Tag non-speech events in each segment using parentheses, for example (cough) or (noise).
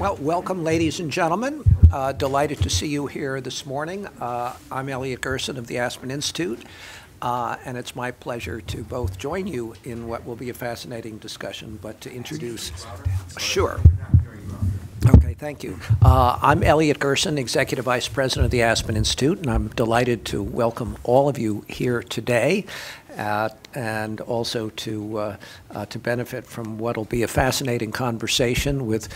Well, welcome, ladies and gentlemen. Uh, delighted to see you here this morning. Uh, I'm Elliot Gerson of the Aspen Institute, uh, and it's my pleasure to both join you in what will be a fascinating discussion, but to introduce. Sure. Okay, thank you. Uh, I'm Elliot Gerson, Executive Vice President of the Aspen Institute, and I'm delighted to welcome all of you here today. Uh, and also to uh, uh, to benefit from what will be a fascinating conversation with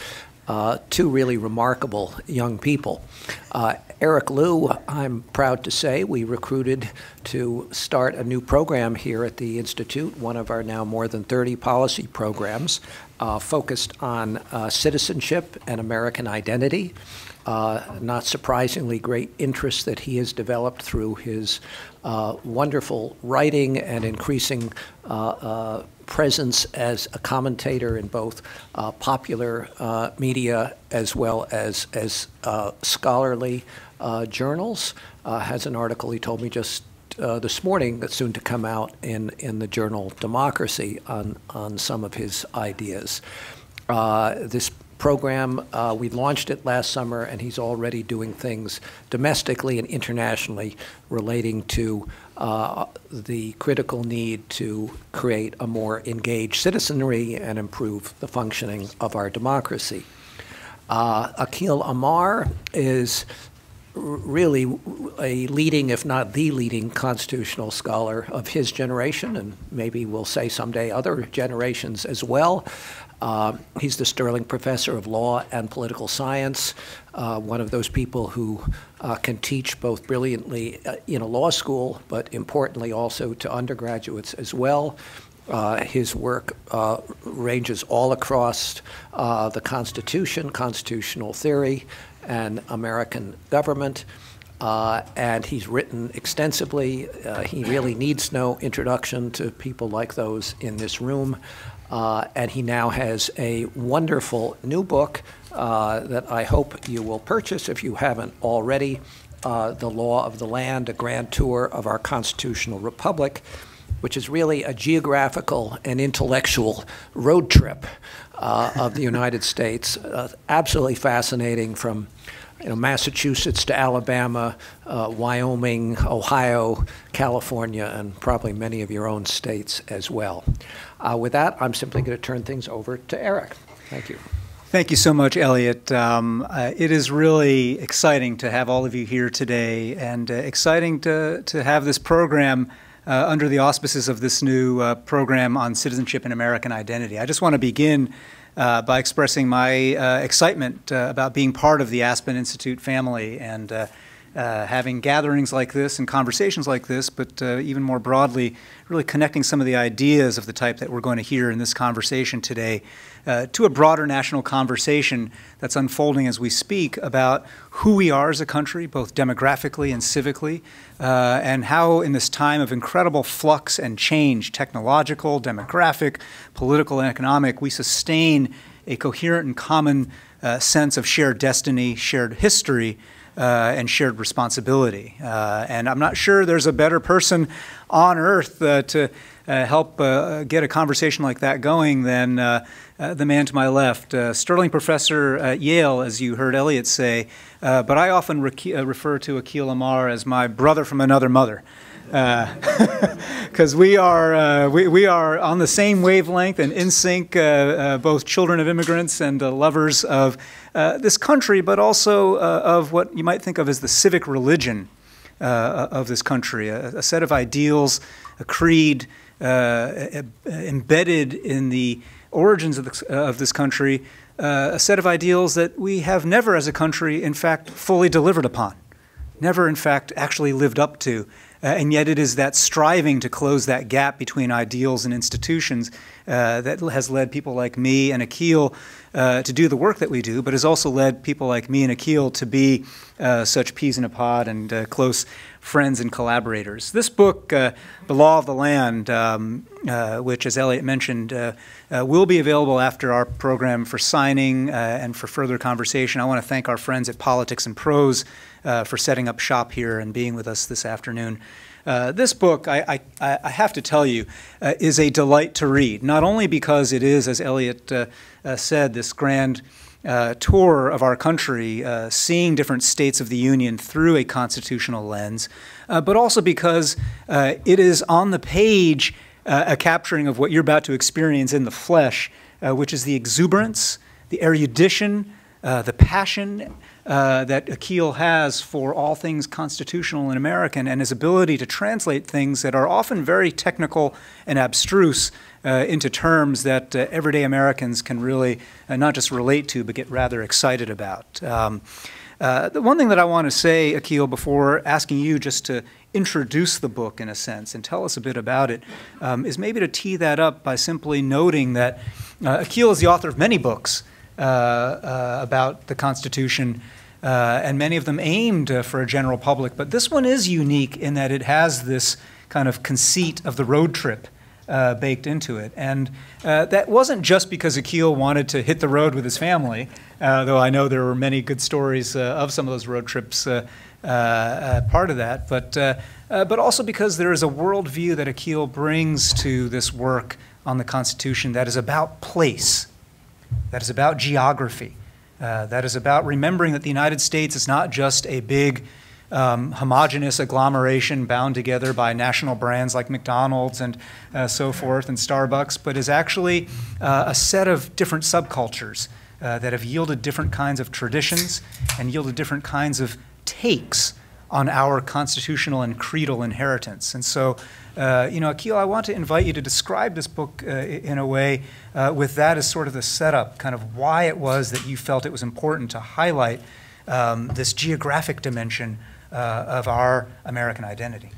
uh, two really remarkable young people. Uh, Eric Liu, I'm proud to say, we recruited to start a new program here at the Institute, one of our now more than 30 policy programs uh, focused on uh, citizenship and American identity. Uh, not surprisingly, great interest that he has developed through his uh, wonderful writing and increasing presence as a commentator in both uh, popular uh, media as well as, as uh, scholarly uh, journals. Uh, has an article he told me just this morning that's soon to come out in, in the journal Democracy on, on some of his ideas. this program. Uh, we launched it last summer, and he's already doing things domestically and internationally relating to uh, the critical need to create a more engaged citizenry and improve the functioning of our democracy. Uh, Akhil Amar is really a leading, if not the leading, constitutional scholar of his generation, and maybe we'll say someday other generations as well. Uh, he's the Sterling Professor of Law and Political Science, uh, one of those people who uh, can teach both brilliantly uh, in a law school, but importantly also to undergraduates as well. Uh, his work uh, ranges all across the Constitution, constitutional theory, and American government. Uh, and he's written extensively. Uh, he really needs no introduction to people like those in this room. Uh, and he now has a wonderful new book uh, that I hope you will purchase if you haven't already uh, The Law of the Land, a grand tour of our constitutional republic, which is really a geographical and intellectual road trip uh, of the United (laughs) States. Uh, absolutely fascinating from you know, Massachusetts to Alabama, uh, Wyoming, Ohio, California, and probably many of your own states as well. Uh, with that, I'm simply going to turn things over to Eric. Thank you. Thank you so much, Elliot. Um, uh, it is really exciting to have all of you here today and uh, exciting to, to have this program uh, under the auspices of this new uh, program on citizenship and American identity. I just want to begin uh, by expressing my uh, excitement about being part of the Aspen Institute family and uh, having gatherings like this and conversations like this, but uh, even more broadly, really connecting some of the ideas of the type that we're going to hear in this conversation today uh, to a broader national conversation that's unfolding as we speak about who we are as a country, both demographically and civically, uh, and how, in this time of incredible flux and change, technological, demographic, political, and economic, we sustain a coherent and common uh, sense of shared destiny, shared history uh, and shared responsibility. Uh, and I'm not sure there's a better person on earth uh, to uh, help uh, get a conversation like that going than uh, the man to my left. Sterling professor at Yale, as you heard Elliot say, but I often refer to Akhil Amar as my brother from another mother because uh, (laughs) we are uh, we, we are on the same wavelength and in sync, uh, both children of immigrants and lovers of uh, this country, but also uh, of what you might think of as the civic religion uh, of this country, a, a, set of ideals, a creed uh, embedded in the origins of, the, of this country, a set of ideals that we have never, as a country, in fact, fully delivered upon never, in fact, actually lived up to. Uh, and yet, it is that striving to close that gap between ideals and institutions uh, that has led people like me and Akhil uh, to do the work that we do, but has also led people like me and Akhil to be uh, such peas in a pod and uh, close friends and collaborators. This book, uh, The Law of the Land, um, which, as Elliot mentioned, will be available after our program for signing and for further conversation. I want to thank our friends at Politics and Prose uh, for setting up shop here and being with us this afternoon. Uh, this book, I, I, I, have to tell you, uh, is a delight to read, not only because it is, as Elliot uh, uh, said, this grand uh, tour of our country, seeing different states of the Union through a constitutional lens, but also because it is on the page a capturing of what you're about to experience in the flesh, which is the exuberance, the erudition, the passion, uh, that Akhil has for all things constitutional and American and his ability to translate things that are often very technical and abstruse uh, into terms that uh, everyday Americans can really uh, not just relate to, but get rather excited about. Um, uh, the one thing that I want to say, Akhil, before asking you just to introduce the book in a sense and tell us a bit about it, um, is maybe to tee that up by simply noting that Akhil is the author of many books about the Constitution uh, and many of them aimed uh, for a general public. But this one is unique in that it has this kind of conceit of the road trip uh, baked into it. And uh, that wasn't just because Akhil wanted to hit the road with his family, uh, though I know there were many good stories uh, of some of those road trips part of that, but, but also because there is a worldview that Akhil brings to this work on the Constitution that is about place, that is about geography uh, that is about remembering that the United States is not just a big um, homogenous agglomeration bound together by national brands like McDonald's and uh, so forth and Starbucks, but is actually uh, a set of different subcultures uh, that have yielded different kinds of traditions and yielded different kinds of takes on our constitutional and creedal inheritance. And so, uh, you know, Akhil, I want to invite you to describe this book uh, in a way uh, with that as sort of the setup, kind of why it was that you felt it was important to highlight um, this geographic dimension uh, of our American identity.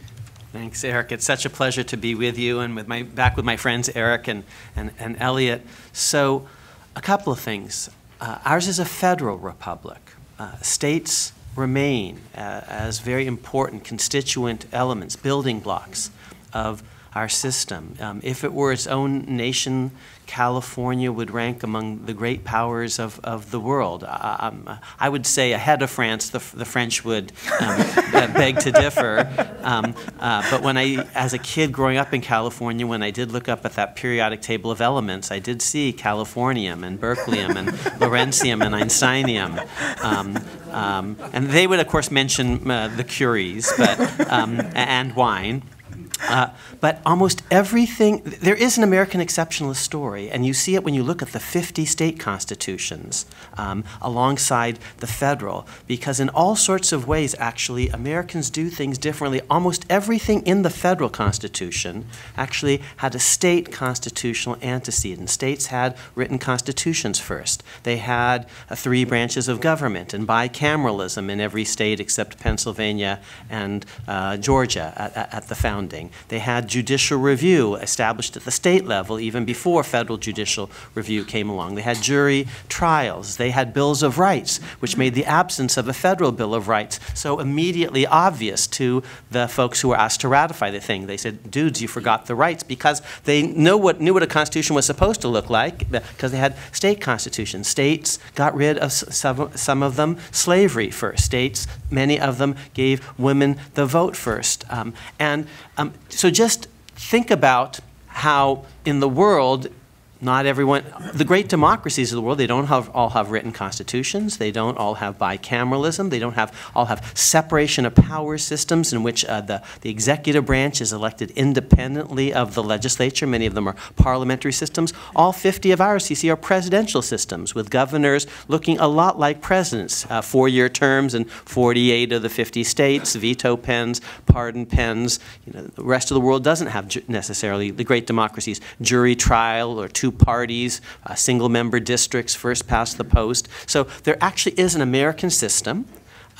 Thanks, Eric. It's such a pleasure to be with you and with my back with my friends Eric and, and, and Elliot. So, a couple of things. Uh, ours is a federal republic. Uh, states remain uh, as very important constituent elements, building blocks of our system. Um, if it were its own nation, California would rank among the great powers of, of the world. Um, I would say ahead of France, the, the French would um, (laughs) beg to differ. Um, uh, but when I, as a kid growing up in California, when I did look up at that periodic table of elements, I did see Californium and Berkelium and (laughs) Lawrencium and Einsteinium. Um, um, and they would, of course, mention uh, the Curies but, and wine. Uh, but almost everything, there is an American exceptionalist story, and you see it when you look at the 50 state constitutions um, alongside the federal, because in all sorts of ways, actually, Americans do things differently. Almost everything in the federal constitution actually had a state constitutional antecedent. States had written constitutions first. They had uh, three branches of government and bicameralism in every state except Pennsylvania and uh, Georgia at, at the founding. They had judicial review established at the state level even before federal judicial review came along. They had jury trials. They had bills of rights, which made the absence of a federal bill of rights so immediately obvious to the folks who were asked to ratify the thing. They said, dudes, you forgot the rights because they know what, knew what a constitution was supposed to look like because they had state constitutions. States got rid of some, some of them slavery first. States, many of them gave women the vote first. Um, and um, so just think about how in the world not everyone, the great democracies of the world, they don't have, all have written constitutions. They don't all have bicameralism. They don't have, all have separation of power systems in which uh, the, the executive branch is elected independently of the legislature. Many of them are parliamentary systems. All 50 of ours, you see, are presidential systems with governors looking a lot like presidents. Uh, Four-year terms in 48 of the 50 states, veto pens, pardon pens. You know, the rest of the world doesn't have necessarily, the great democracies, jury trial or two two parties, uh, single member districts, first past the post. So there actually is an American system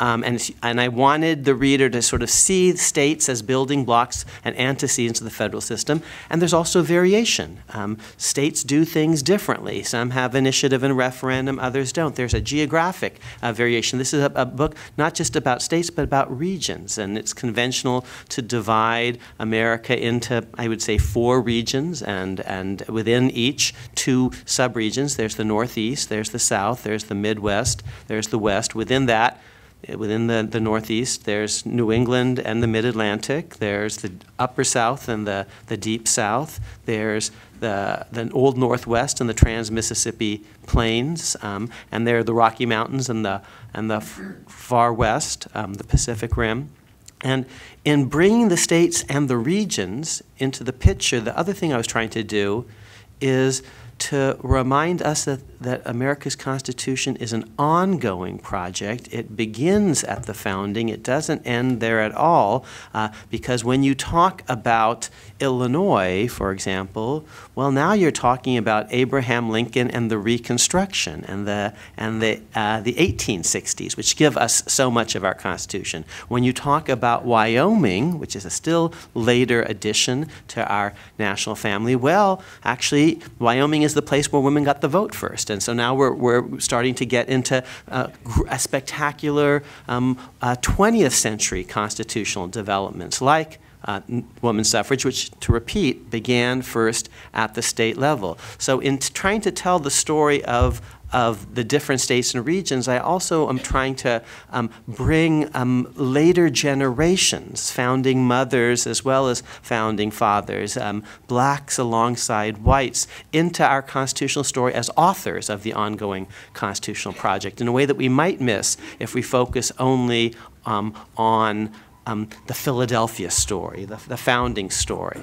um, and, and I wanted the reader to sort of see states as building blocks and antecedents of the federal system. And there's also variation. Um, states do things differently. Some have initiative and referendum, others don't. There's a geographic uh, variation. This is a, a, book not just about states, but about regions. And it's conventional to divide America into, I would say, four regions, and, and within each, two subregions. There's the Northeast, there's the South, there's the Midwest, there's the West. Within that, within the, the Northeast, there's New England and the Mid Atlantic, there's the Upper South and the, the Deep South, there's the, the Old Northwest and the Trans Mississippi Plains, um, and there are the Rocky Mountains and the, and the far west, um, the Pacific Rim. And in bringing the states and the regions into the picture, the other thing I was trying to do is to remind us that, that America's Constitution is an ongoing project. It begins at the founding, it doesn't end there at all, uh, because when you talk about Illinois, for example, well, now you're talking about Abraham Lincoln and the Reconstruction and the, and the, uh, the 1860s, which give us so much of our Constitution. When you talk about Wyoming, which is a still later addition to our national family, well, actually, Wyoming is the place where women got the vote first. And so now we're, we're starting to get into uh, a spectacular um, uh, 20th century constitutional developments like uh, women's suffrage, which, to repeat, began first at the state level. So, in trying to tell the story of of the different states and regions, I also am trying to um, bring um, later generations, founding mothers as well as founding fathers, um, blacks alongside whites, into our constitutional story as authors of the ongoing constitutional project in a way that we might miss if we focus only um, on um, the Philadelphia story, the, the founding story.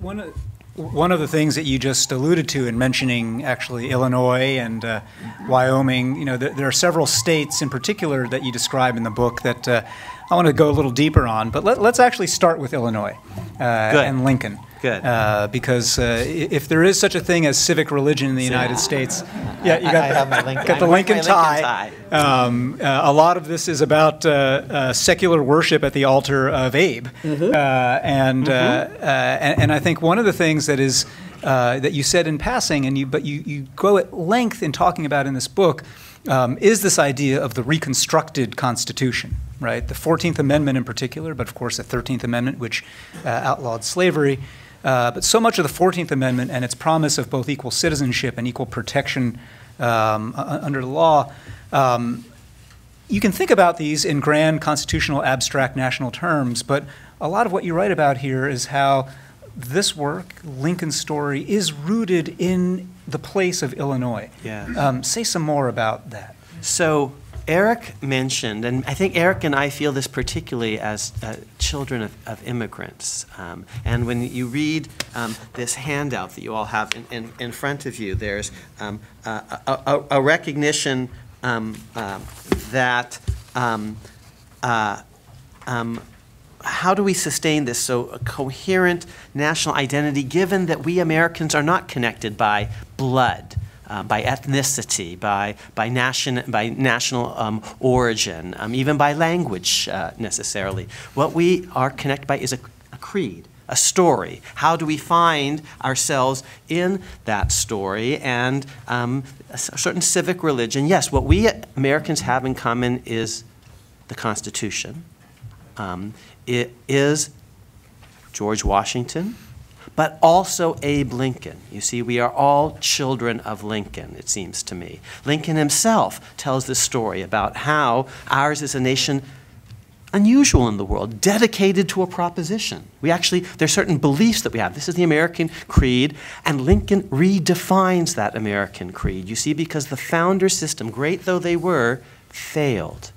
One of, one of the things that you just alluded to in mentioning actually Illinois and uh, Wyoming, you know, there, there, are several states in particular that you describe in the book that uh, I want to go a little deeper on. But let, us actually start with Illinois uh, and Lincoln. Good. Uh, because uh, if there is such a thing as civic religion in the United States, yeah, you got, the, Lincoln, got the Lincoln, Lincoln tie. tie. Um, uh, a lot of this is about uh, uh, secular worship at the altar of Abe, mm-hmm. Uh, and, mm-hmm. and, and I think one of the things that is that you said in passing, and you but you you go at length in talking about in this book. Um, is this idea of the reconstructed Constitution, right? The 14th Amendment in particular, but of course the 13th Amendment, which uh, outlawed slavery, uh, but so much of the 14th Amendment and its promise of both equal citizenship and equal protection um, under the law, um, you can think about these in grand constitutional abstract national terms, but a lot of what you write about here is how this work, Lincoln's story, is rooted in the place of Illinois. Yeah. Um, say some more about that. So Eric mentioned, and I think Eric and I feel this particularly as uh, children of, of immigrants. Um, and when you read um, this handout that you all have in, in, in front of you, there's um, a, a, a, recognition um, uh, that um, uh, um, how do we sustain this so a coherent national identity given that we Americans are not connected by blood? Uh, by ethnicity, by, by, nation, by national um, origin, um, even by language uh, necessarily. What we are connected by is a, a creed a story. How do we find ourselves in that story and um, a certain civic religion? Yes, what we Americans have in common is the Constitution. Um, it is George Washington, but also Abe Lincoln. You see, we are all children of Lincoln, it seems to me. Lincoln himself tells this story about how ours is a nation unusual in the world, dedicated to a proposition. We actually, there's certain beliefs that we have. This is the American creed, and Lincoln redefines that American creed. You see, because the founder system, great though they were, failed.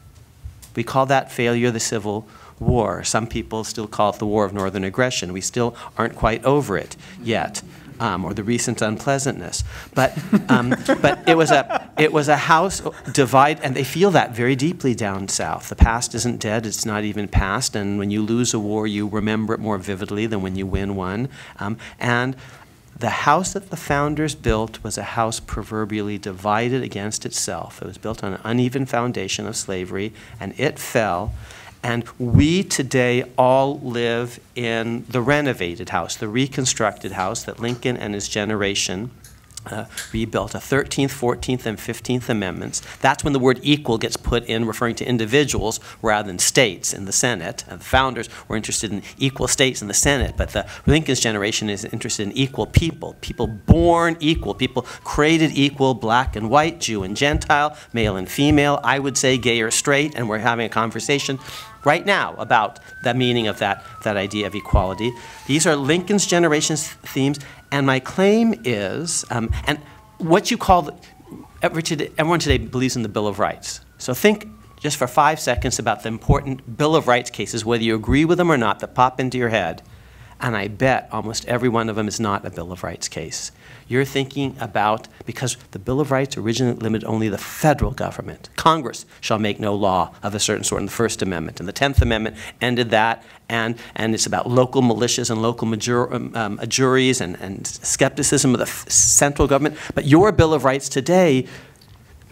We call that failure the Civil war. Some people still call it the War of Northern Aggression. We still aren't quite over it yet. Um, or the recent unpleasantness, but um, (laughs) but it was a it was a house divide, and they feel that very deeply down south. The past isn't dead; it's not even past. And when you lose a war, you remember it more vividly than when you win one. Um, and the house that the founders built was a house proverbially divided against itself. It was built on an uneven foundation of slavery, and it fell. And we today all live in the renovated house, the reconstructed house that Lincoln and his generation uh, rebuilt a 13th, 14th, and 15th Amendments. That's when the word equal gets put in, referring to individuals rather than states in the Senate. And the founders were interested in equal states in the Senate, but the Lincoln's generation is interested in equal people, people born equal, people created equal, black and white, Jew and Gentile, male and female, I would say gay or straight, and we're having a conversation right now about the meaning of that, that idea of equality. These are Lincoln's generation's themes, and my claim is, um, and what you call, the, everyone today believes in the Bill of Rights. So think just for five seconds about the important Bill of Rights cases, whether you agree with them or not, that pop into your head. And I bet almost every one of them is not a Bill of Rights case. You're thinking about, because the Bill of Rights originally limited only the federal government. Congress shall make no law of a certain sort in the First Amendment. And the Tenth Amendment ended that, and, and it's about local militias and local major, um, um, juries and, and skepticism of the central government. But your Bill of Rights today,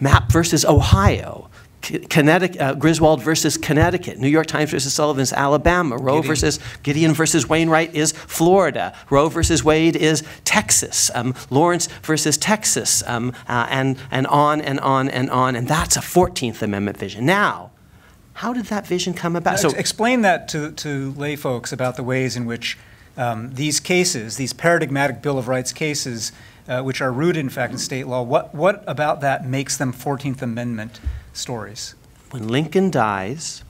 Mapp versus Ohio, Connecticut, uh, Griswold versus Connecticut, New York Times versus Sullivan's Alabama, Roe Gideon. versus Gideon versus Wainwright is Florida, Roe versus Wade is Texas, um, Lawrence versus Texas, um, uh, and, and on and on and on. And that's a 14th Amendment vision. Now, how did that vision come about? Now, so explain that to, to lay folks about the ways in which um, these cases, these paradigmatic Bill of Rights cases, uh, which are rooted in fact in state law, what, what about that makes them 14th Amendment stories. When Lincoln dies,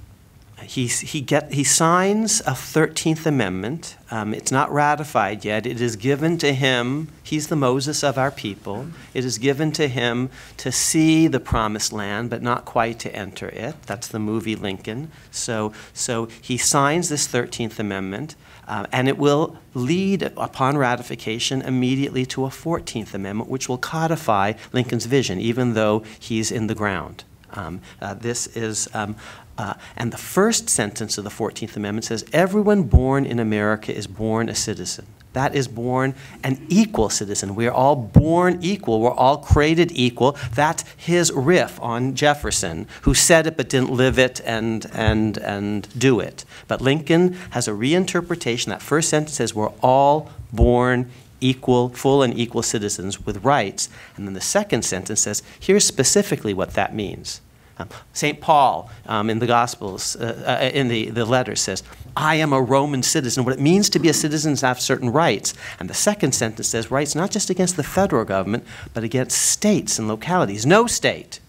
he, he, get, he signs a 13th Amendment. Um, it's not ratified yet. It is given to him, he's the Moses of our people. It is given to him to see the promised land, but not quite to enter it. That's the movie Lincoln. So, so he signs this 13th Amendment, uh, and it will lead, upon ratification, immediately to a 14th Amendment, which will codify Lincoln's vision, even though he's in the ground. Um, uh, this is, um, uh, and the first sentence of the 14th Amendment says, everyone born in America is born a citizen. That is born an equal citizen. We are all born equal. We're all created equal. That's his riff on Jefferson, who said it but didn't live it and, and, and do it. But Lincoln has a reinterpretation. That first sentence says, We're all born equal, full and equal citizens with rights. And then the second sentence says, here's specifically what that means. Um, St. Paul um, in the Gospels, uh, uh, in the, the letter says, I am a Roman citizen. What it means to be a citizen is to have certain rights. And the second sentence says rights not just against the federal government, but against states and localities. No state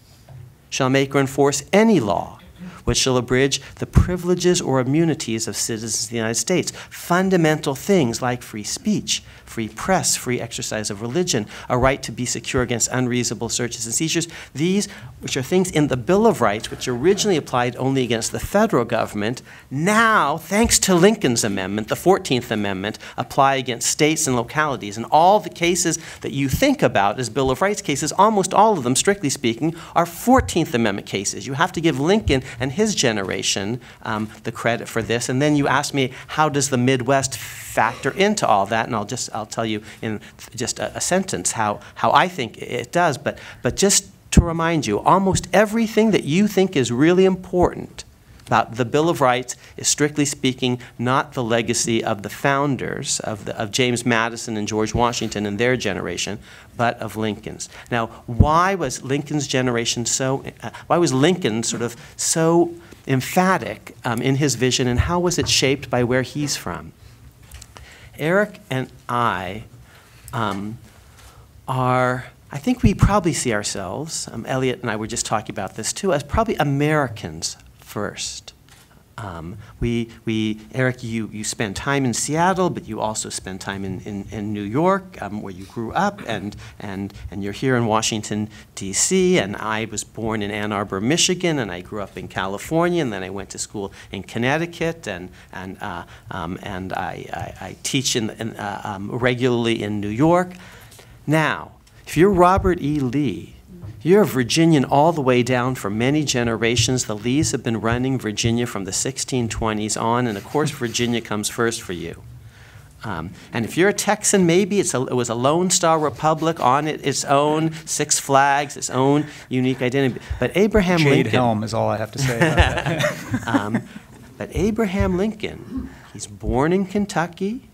shall make or enforce any law which shall abridge the privileges or immunities of citizens of the United States. Fundamental things like free speech, free press, free exercise of religion, a right to be secure against unreasonable searches and seizures. These, which are things in the Bill of Rights, which originally applied only against the federal government, now, thanks to Lincoln's amendment, the 14th Amendment, apply against states and localities. And all the cases that you think about as Bill of Rights cases, almost all of them, strictly speaking, are 14th Amendment cases. You have to give Lincoln and his generation um, the credit for this. And then you ask me, how does the Midwest factor into all that? And I'll just I'll tell you in just a, a sentence how, how I think it does. But, but just to remind you, almost everything that you think is really important about the Bill of Rights is strictly speaking not the legacy of the founders, of, the, of James Madison and George Washington and their generation, but of Lincoln's. Now, why was Lincoln's generation so, uh, why was Lincoln sort of so emphatic um, in his vision and how was it shaped by where he's from? Eric and I um, are, I think we probably see ourselves, um, Elliot and I were just talking about this too, as probably Americans first. Um, we, we, Eric, you, you spend time in Seattle, but you also spend time in, in, in New York, um, where you grew up, and, and, and you're here in Washington, D.C., and I was born in Ann Arbor, Michigan, and I grew up in California, and then I went to school in Connecticut, and, and, uh, um, and I, I, I, teach in, in uh, um, regularly in New York. Now, if you're Robert E. Lee, you're a Virginian all the way down for many generations. The Lees have been running Virginia from the 1620s on, and of course, Virginia comes first for you. Um, and if you're a Texan, maybe a, it was a Lone Star Republic on it, its own Six Flags, its own unique identity. But Abraham Jade Lincoln. Helm is all I have to say about (laughs) that. um, but Abraham Lincoln, he's born in Kentucky.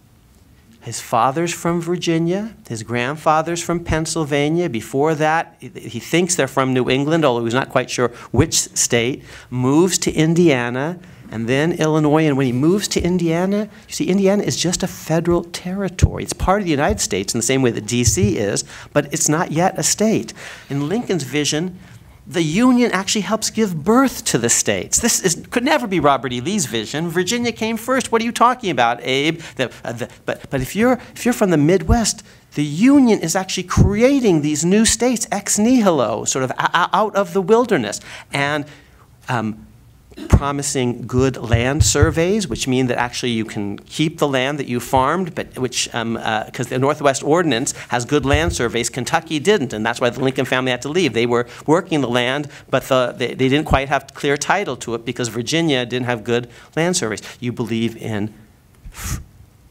His father's from Virginia, his grandfather's from Pennsylvania. Before that, he thinks they're from New England, although he's not quite sure which state. Moves to Indiana, and then Illinois. And when he moves to Indiana, you see, Indiana is just a federal territory. It's part of the United States in the same way that D.C. is, but it's not yet a state. In Lincoln's vision, the Union actually helps give birth to the states. This is, could never be Robert E. Lee's vision. Virginia came first. What are you talking about, Abe? The, uh, the, but but if, you're, if you're from the Midwest, the Union is actually creating these new states ex nihilo, sort of out of the wilderness. And um, promising good land surveys, which mean that actually you can keep the land that you farmed, but which, because um, uh, the Northwest Ordinance has good land surveys, Kentucky didn't, and that's why the Lincoln family had to leave. They were working the land, but the, they, they didn't quite have clear title to it because Virginia didn't have good land surveys. You believe in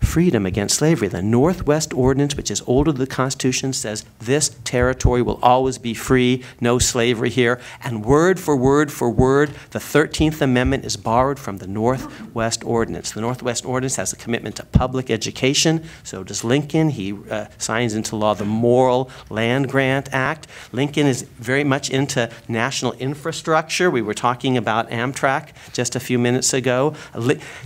freedom against slavery. The Northwest Ordinance, which is older than the Constitution, says this territory will always be free, no slavery here. And word for word for word, the 13th Amendment is borrowed from the Northwest Ordinance. The Northwest Ordinance has a commitment to public education. So does Lincoln. He uh, signs into law the Morrill Land Grant Act. Lincoln is very much into national infrastructure. We were talking about Amtrak just a few minutes ago.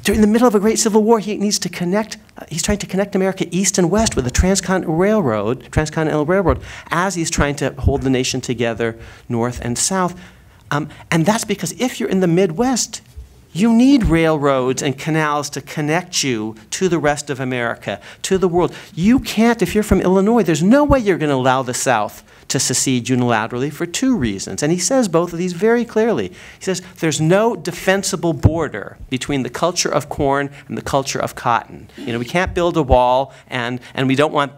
During the middle of a great civil war, he needs to connect uh, he's trying to connect America east and west with the Transcontinental Railroad, Transcontinental Railroad, as he's trying to hold the nation together north and south. Um, and that's because if you're in the Midwest, you need railroads and canals to connect you to the rest of America, to the world. You can't, if you're from Illinois, there's no way you're going to allow the South to secede unilaterally for two reasons. And he says both of these very clearly. He says there's no defensible border between the culture of corn and the culture of cotton. You know, we can't build a wall, and, and we don't want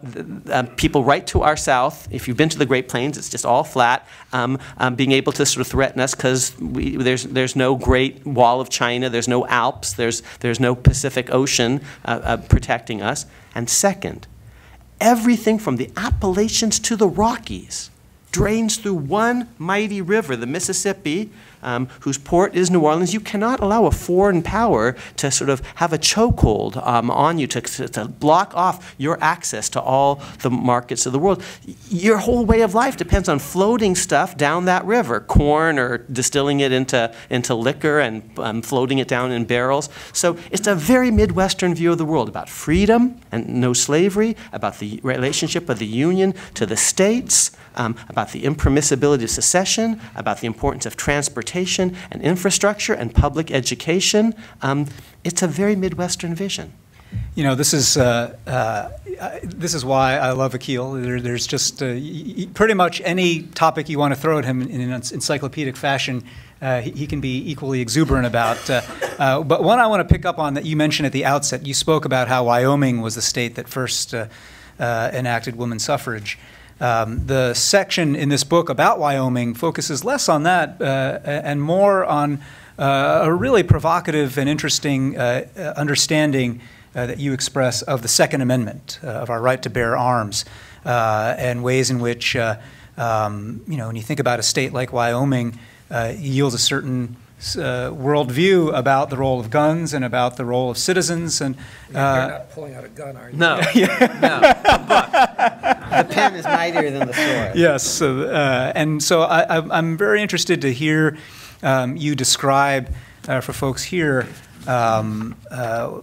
uh, people right to our south. If you've been to the Great Plains, it's just all flat, um, um, being able to sort of threaten us because there's, there's no Great Wall of China, there's no Alps, there's, there's no Pacific Ocean uh, uh, protecting us. And second, everything from the Appalachians to the Rockies drains through one mighty river, the Mississippi, um, whose port is New Orleans, you cannot allow a foreign power to sort of have a chokehold um, on you, to, to, block off your access to all the markets of the world. Your whole way of life depends on floating stuff down that river, corn or distilling it into, into liquor and um, floating it down in barrels. So it's a very Midwestern view of the world about freedom and no slavery, about the relationship of the Union to the states, um, about the impermissibility of secession, about the importance of transportation and infrastructure and public education. Um, it's a very Midwestern vision. You know, this is uh, uh, this is why I love Akhil. There, there's just uh, pretty much any topic you want to throw at him in an encyclopedic fashion, uh, he, he, can be equally exuberant about. Uh, uh, but one I want to pick up on that you mentioned at the outset. You spoke about how Wyoming was the state that first enacted women's suffrage. Um, the section in this book about Wyoming focuses less on that uh, and more on uh, a really provocative and interesting uh, understanding uh, that you express of the Second Amendment, uh, of our right to bear arms, uh, and ways in which, um, you know, when you think about a state like Wyoming, yields a certain uh, worldview about the role of guns and about the role of citizens. And uh, you're not pulling out a gun, are you? No, (laughs) no. The, pen is mightier than the sword. Yes, uh, and so I, am very interested to hear um, you describe uh, for folks here. Um, uh,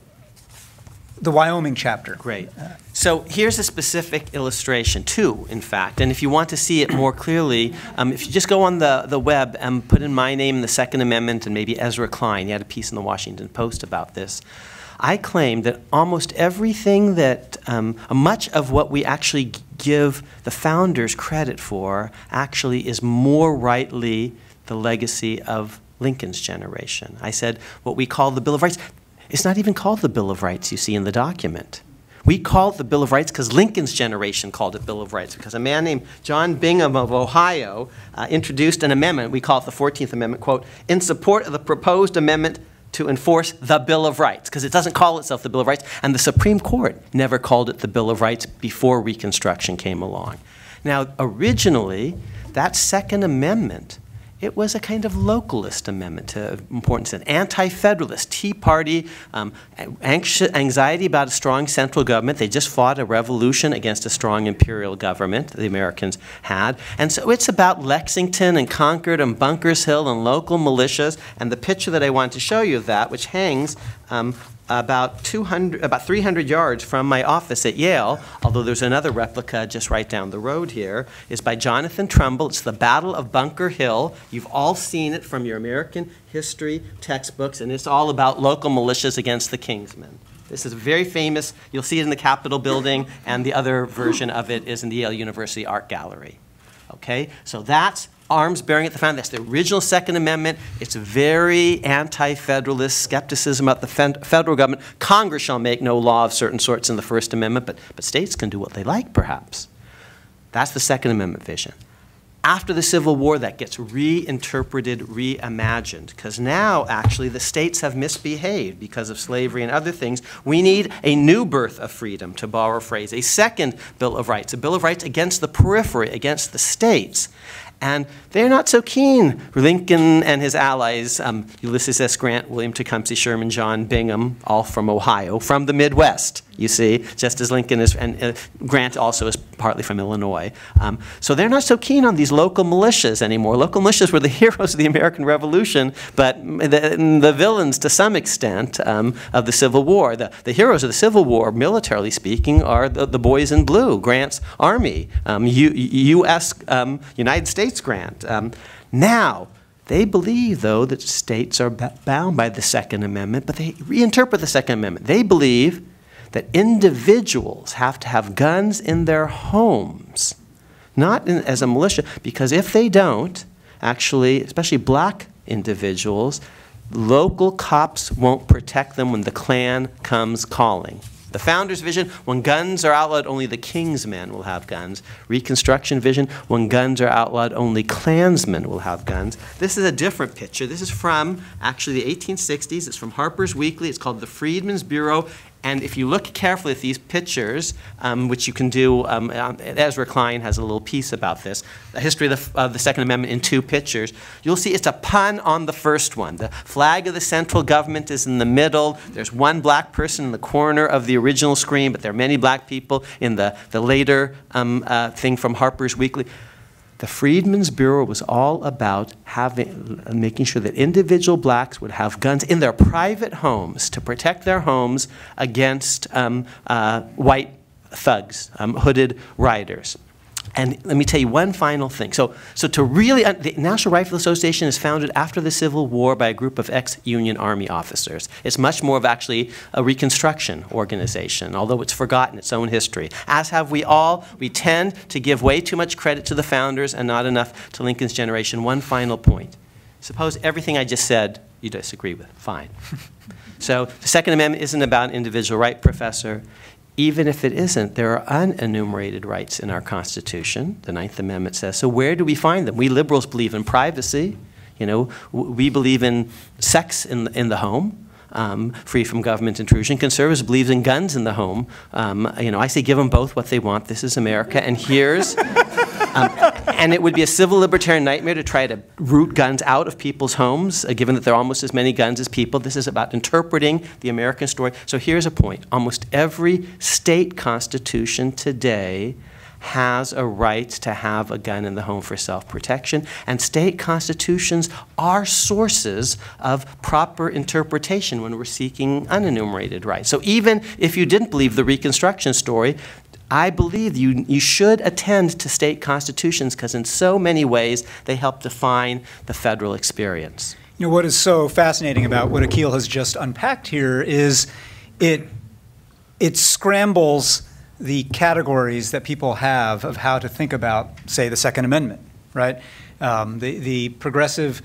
the Wyoming chapter. Great. So here's a specific illustration, two, in fact. And if you want to see it more clearly, um, if you just go on the, the web and put in my name, the Second Amendment, and maybe Ezra Klein, he had a piece in the Washington Post about this. I claim that almost everything that, um, much of what we actually give the founders credit for actually is more rightly the legacy of Lincoln's generation. I said what we call the Bill of Rights. It's not even called the Bill of Rights you see in the document. We call it the Bill of Rights because Lincoln's generation called it Bill of Rights because a man named John Bingham of Ohio uh, introduced an amendment, we call it the 14th Amendment, quote, in support of the proposed amendment to enforce the Bill of Rights because it doesn't call itself the Bill of Rights and the Supreme Court never called it the Bill of Rights before Reconstruction came along. Now, originally, that Second Amendment it was a kind of localist amendment to importance, an anti-federalist, Tea Party, um, anxious, anxiety about a strong central government. They just fought a revolution against a strong imperial government the Americans had. And so it's about Lexington and Concord and Bunkers Hill and local militias. And the picture that I want to show you of that, which hangs um, about 200, about 300 yards from my office at Yale, although there's another replica just right down the road here, is by Jonathan Trumbull. It's the Battle of Bunker Hill. You've all seen it from your American history textbooks, and it's all about local militias against the Kingsmen. This is very famous. You'll see it in the Capitol building, and the other version of it is in the Yale University Art Gallery. Okay, so that's arms bearing at the founding. That's the original Second Amendment. It's very anti federalist skepticism about the federal government. Congress shall make no law of certain sorts in the First Amendment, but, but states can do what they like, perhaps. That's the Second Amendment vision. After the Civil War, that gets reinterpreted, reimagined, because now actually the states have misbehaved because of slavery and other things. We need a new birth of freedom, to borrow a phrase, a second Bill of Rights, a Bill of Rights against the periphery, against the states. And they're not so keen. Lincoln and his allies, um, Ulysses S. Grant, William Tecumseh Sherman, John Bingham, all from Ohio, from the Midwest, you see, just as Lincoln is, and uh, Grant also is partly from Illinois. Um, so they're not so keen on these local militias anymore. Local militias were the (laughs) heroes of the American Revolution, but the, the villains to some extent um, of the Civil War. The, the heroes of the Civil War, militarily speaking, are the, the boys in blue, Grant's Army, um, U, U.S. Um, United States Grant. Um, now, they believe, though, that states are bound by the Second Amendment, but they reinterpret the Second Amendment. They believe that individuals have to have guns in their homes, not in, as a militia, because if they don't, actually, especially black individuals, local cops won't protect them when the Klan comes calling. The founder's vision, when guns are outlawed, only the king's men will have guns. Reconstruction vision, when guns are outlawed, only Klansmen will have guns. This is a different picture. This is from actually the 1860s. It's from Harper's Weekly. It's called the Freedmen's Bureau. And if you look carefully at these pictures, um, which you can do, um, um, Ezra Klein has a little piece about this, the history of the, of the, Second Amendment in two pictures, you'll see it's a pun on the first one. The flag of the central government is in the middle. There's one black person in the corner of the original screen, but there are many black people in the, the later um, uh, thing from Harper's Weekly. The Freedmen's Bureau was all about having, making sure that individual blacks would have guns in their private homes to protect their homes against um, uh, white thugs, um, hooded riders. And let me tell you one final thing. So, so to really, uh, the National Rifle Association is founded after the Civil War by a group of ex-Union Army officers. It's much more of actually a Reconstruction organization, although it's forgotten its own history. As have we all. We tend to give way too much credit to the founders and not enough to Lincoln's generation. One final point. Suppose everything I just said you disagree with. Fine. (laughs) so the Second Amendment isn't about an individual right, Professor even if it isn't, there are unenumerated rights in our Constitution. The Ninth Amendment says. So where do we find them? We liberals believe in privacy. You know, we believe in sex in the, in the home. Um, free from government intrusion. Conservatives believe in guns in the home. Um, you know, I say give them both what they want. This is America, and here's (laughs) um, and it would be a civil libertarian nightmare to try to root guns out of people's homes, uh, given that there are almost as many guns as people. This is about interpreting the American story. So here's a point. Almost every state constitution today has a right to have a gun in the home for self-protection, and state constitutions are sources of proper interpretation when we're seeking unenumerated rights. So even if you didn't believe the Reconstruction story, I believe you, you should attend to state constitutions because in so many ways they help define the federal experience. You know, what is so fascinating about what Akhil has just unpacked here is it, it scrambles the categories that people have of how to think about, say, the Second Amendment, right? Um, the, the progressive,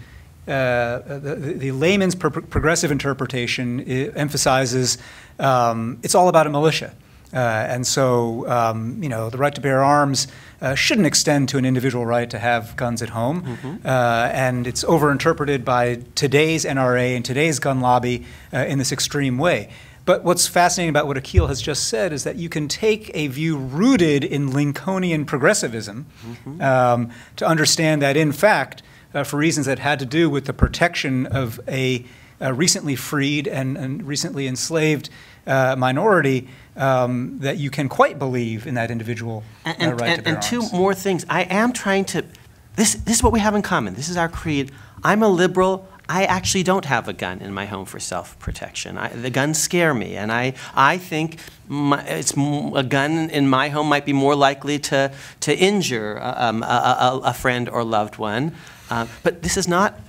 uh, the, the, layman's pro progressive interpretation emphasizes um, it's all about a militia. Uh, and so, um, you know, the right to bear arms uh, shouldn't extend to an individual right to have guns at home. Mm -hmm. uh, and it's overinterpreted by today's NRA and today's gun lobby uh, in this extreme way. But what's fascinating about what Akhil has just said is that you can take a view rooted in Lincolnian progressivism mm -hmm. um, to understand that, in fact, uh, for reasons that had to do with the protection of a, a recently freed and, and recently enslaved uh, minority, um, that you can quite believe in that individual uh, and, right and, to bear and two arms. more things. I am trying to. This this is what we have in common. This is our creed. I'm a liberal. I actually don't have a gun in my home for self-protection. The guns scare me, and I, I think my, it's a gun in my home might be more likely to, to injure uh, um, a, a, a friend or loved one. Uh, but this is not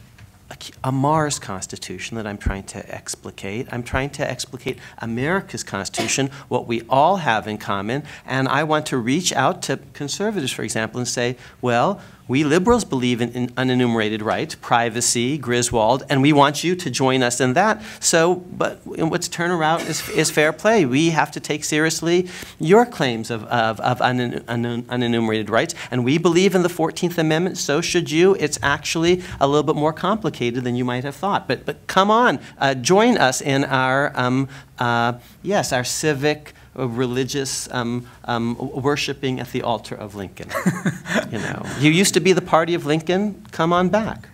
Amar's Constitution that I'm trying to explicate. I'm trying to explicate America's Constitution, what we all have in common, and I want to reach out to conservatives, for example, and say, well, we liberals believe in, in, unenumerated rights, privacy, Griswold, and we want you to join us in that. So, but what's turnaround is, is fair play. We have to take seriously your claims of, of, of un, un, unenumerated rights, and we believe in the 14th Amendment, so should you. It's actually a little bit more complicated than you might have thought. But, but come on, uh, join us in our, um, uh, yes, our civic, religious um, um, worshiping at the altar of Lincoln. (laughs) you know, you used to be the party of Lincoln. Come on back.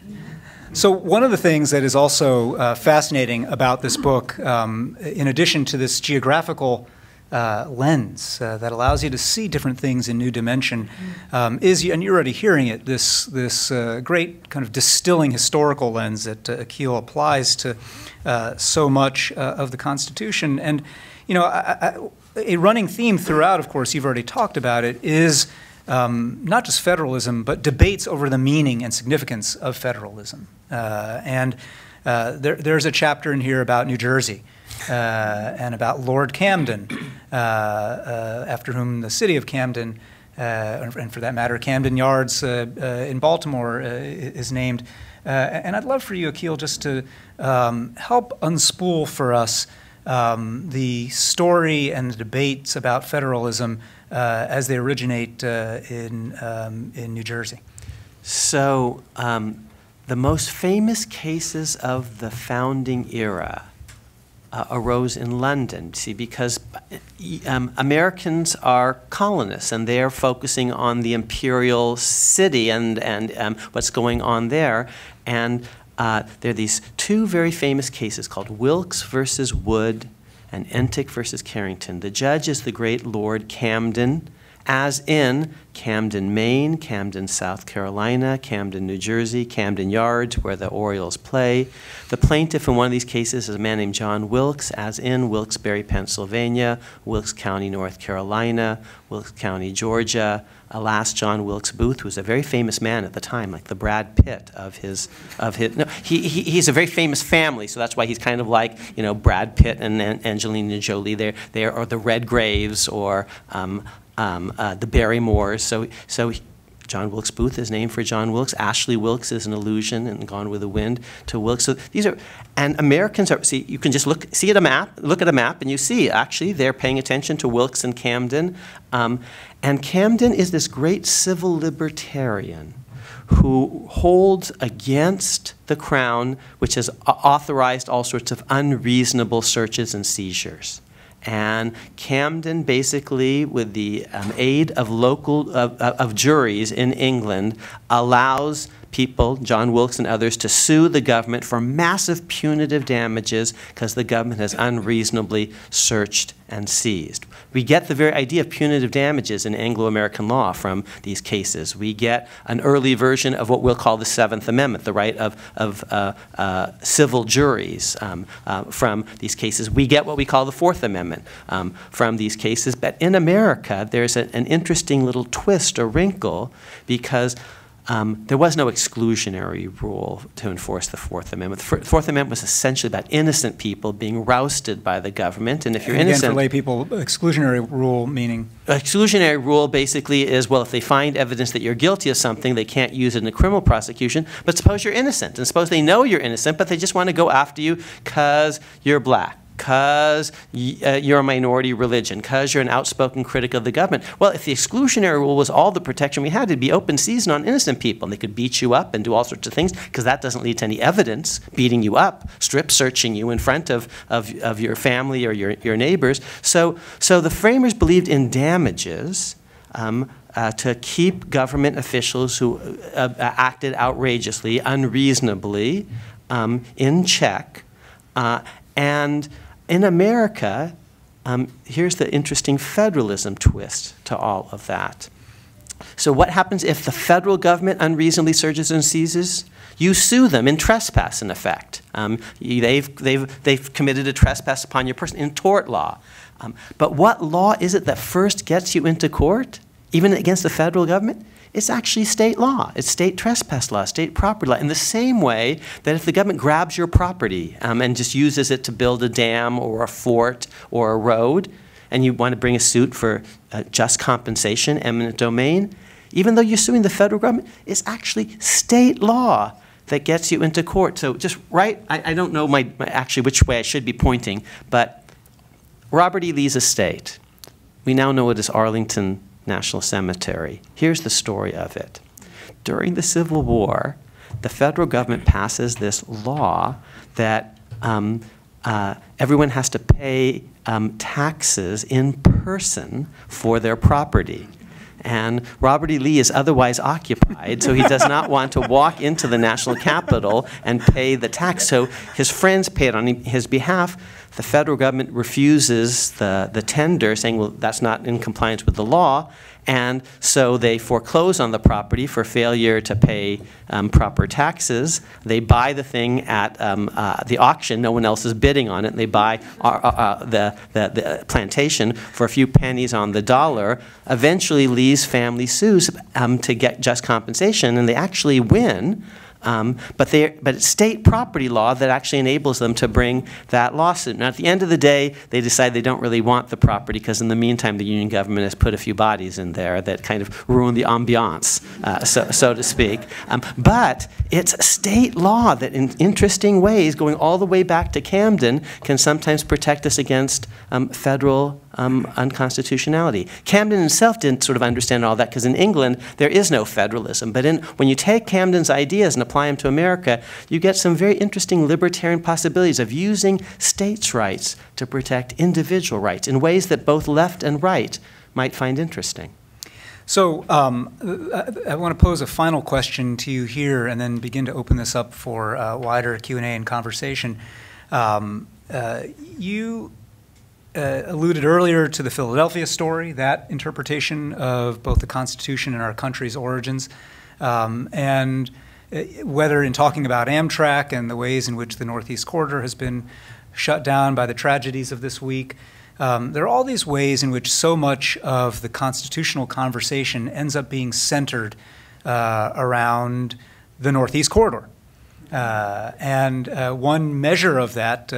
So one of the things that is also uh, fascinating about this book, um, in addition to this geographical uh, lens uh, that allows you to see different things in new dimension, um, is, and you're already hearing it, this, this uh, great kind of distilling historical lens that uh, Akhil applies to uh, so much uh, of the Constitution. And, you know, I, I, a running theme throughout, of course, you've already talked about it, is um, not just federalism, but debates over the meaning and significance of federalism. Uh, and uh, there, there's a chapter in here about New Jersey uh, and about Lord Camden, uh, uh, after whom the city of Camden, uh, and for that matter, Camden Yards in Baltimore is named. and I'd love for you, Akhil, just to um, help unspool for us um, the story and the debates about federalism uh, as they originate uh, in, um, in New Jersey? So, um, the most famous cases of the founding era uh, arose in London, see, because um, Americans are colonists and they're focusing on the imperial city and, and um, what's going on there. And uh, there are these two very famous cases called Wilkes versus Wood and Entick versus Carrington. The judge is the great Lord Camden, as in Camden, Maine, Camden, South Carolina, Camden, New Jersey, Camden Yards, where the Orioles play. The plaintiff in one of these cases is a man named John Wilkes, as in Wilkes-Barre, Pennsylvania, Wilkes County, North Carolina, Wilkes County, Georgia, alas, John Wilkes Booth, was a very famous man at the time, like the Brad Pitt of his, of his, no, he, he, he's a very famous family, so that's why he's kind of like, you know, Brad Pitt and, and Angelina Jolie, they're, they're, or the Redgraves, or um, um, uh, the Barrymores. So, so John Wilkes Booth is named for John Wilkes. Ashley Wilkes is an allusion in Gone with the Wind to Wilkes. So these are, and Americans are, see, you can just look, see at a map, look at a map, and you see, actually, they're paying attention to Wilkes and Camden. Um, and Camden is this great civil libertarian who holds against the Crown, which has authorized all sorts of unreasonable searches and seizures. And Camden basically, with the um, aid of local of, of juries in England, allows people, John Wilkes and others, to sue the government for massive punitive damages because the government has unreasonably searched and seized. We get the very idea of punitive damages in Anglo-American law from these cases. We get an early version of what we'll call the Seventh Amendment, the right of, of uh, uh, civil juries um, uh, from these cases. We get what we call the Fourth Amendment um, from these cases. But in America, there's a, an interesting little twist or wrinkle because um, there was no exclusionary rule to enforce the Fourth Amendment. The Fourth Amendment was essentially about innocent people being rousted by the government, and if you're and innocent, again, for lay people, exclusionary rule meaning exclusionary rule basically is well, if they find evidence that you're guilty of something, they can't use it in a criminal prosecution. But suppose you're innocent, and suppose they know you're innocent, but they just want to go after you because you're black because uh, you're a minority religion, because you're an outspoken critic of the government. Well, if the exclusionary rule was all the protection we had, it'd be open season on innocent people, and they could beat you up and do all sorts of things, because that doesn't lead to any evidence beating you up, strip searching you in front of, of, of your family or your, your neighbors. So, so the framers believed in damages um, uh, to keep government officials who uh, uh, acted outrageously, unreasonably, um, in check. Uh, and in America, um, here's the interesting federalism twist to all of that. So, what happens if the federal government unreasonably searches and seizes? You sue them in trespass, in effect. Um, they've, they've, they've committed a trespass upon your person in tort law. Um, but what law is it that first gets you into court, even against the federal government? It's actually state law. It's state trespass law, state property law. In the same way that if the government grabs your property um, and just uses it to build a dam or a fort or a road, and you want to bring a suit for uh, just compensation, eminent domain, even though you're suing the federal government, it's actually state law that gets you into court. So just right, I, I don't know my, my, actually which way I should be pointing, but Robert E. Lee's estate, we now know it as Arlington National Cemetery. Here's the story of it. During the Civil War, the federal government passes this law that um, uh, everyone has to pay um, taxes in person for their property. And Robert E. Lee is otherwise occupied, so he does not (laughs) want to walk into the national capital and pay the tax. So his friends pay it on his behalf. The federal government refuses the, the tender, saying, well, that's not in compliance with the law. And so they foreclose on the property for failure to pay um, proper taxes. They buy the thing at um, uh, the auction. No one else is bidding on it. And they buy uh, uh, uh, the, the, the, plantation for a few pennies on the dollar. Eventually, Lee's family sues um, to get just compensation, and they actually win. Um, but, but it's state property law that actually enables them to bring that lawsuit. Now, at the end of the day, they decide they don't really want the property because, in the meantime, the union government has put a few bodies in there that kind of ruin the ambiance, uh, so, so to speak. Um, but it's state law that, in interesting ways, going all the way back to Camden, can sometimes protect us against um, federal um, unconstitutionality. Camden himself didn't sort of understand all that because in England there is no federalism. But in, when you take Camden's ideas and apply them to America, you get some very interesting libertarian possibilities of using states' rights to protect individual rights in ways that both left and right might find interesting. So um, I want to pose a final question to you here, and then begin to open this up for uh, wider Q and A and conversation. Um, uh, you uh, alluded earlier to the Philadelphia story, that interpretation of both the Constitution and our country's origins, um, and uh, whether in talking about Amtrak and the ways in which the Northeast Corridor has been shut down by the tragedies of this week, um, there are all these ways in which so much of the constitutional conversation ends up being centered uh, around the Northeast Corridor. Uh, and uh, one measure of that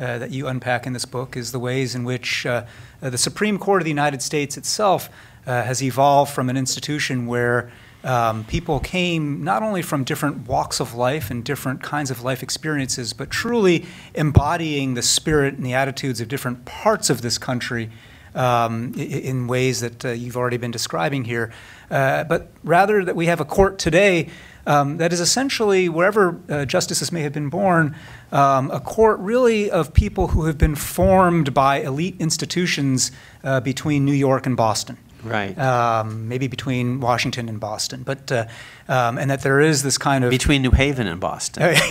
uh, uh, that you unpack in this book is the ways in which uh, uh, the Supreme Court of the United States itself has evolved from an institution where um, people came not only from different walks of life and different kinds of life experiences, but truly embodying the spirit and the attitudes of different parts of this country um, in ways that uh, you've already been describing here. Uh, but rather that we have a court today um, that is essentially, wherever uh, justices may have been born, um, a court really of people who have been formed by elite institutions uh, between New York and Boston. Right. Um, maybe between Washington and Boston, but uh, um, and that there is this kind of between New Haven and Boston. (laughs) (laughs)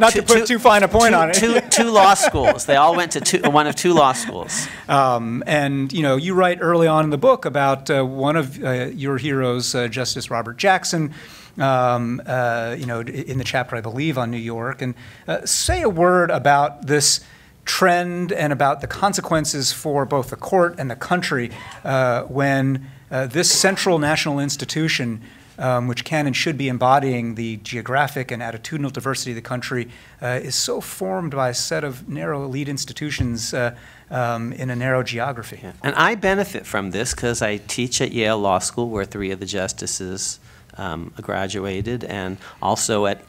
Not to put too fine a point two, on it. two, two law schools. They all went to two, one of two law schools. Um, and you know, you write early on in the book about uh, one of uh, your heroes, uh, Justice Robert Jackson um, uh, you know, in the chapter, I believe, on New York. And uh, say a word about this trend and about the consequences for both the court and the country uh, when uh, this central national institution, um, which can and should be embodying the geographic and attitudinal diversity of the country, uh, is so formed by a set of narrow elite institutions. Uh, um, in a narrow geography. Yeah. And I benefit from this because I teach at Yale Law School, where three of the justices um, graduated, and also at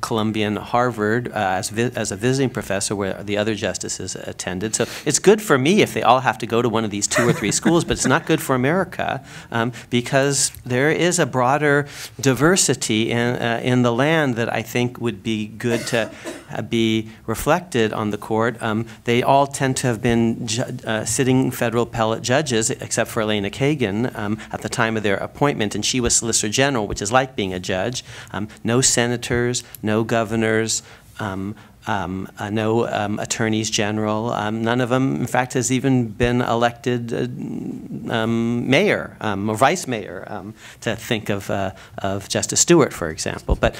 Columbia and Harvard uh, as, as a visiting professor where the other justices attended. So it's good for me if they all have to go to one of these two or three schools, but it's not good for America um, because there is a broader diversity in, uh, in the land that I think would be good to uh, be reflected on the court. Um, they all tend to have been uh, sitting federal appellate judges, except for Elena Kagan, um, at the time of their appointment, and she was Solicitor General, which is like being a judge. Um, no senators, no governors, um, um, no um, attorneys general. Um, none of them, in fact, has even been elected uh, um, mayor um, or vice mayor, um, to think of, uh, of Justice Stewart, for example. But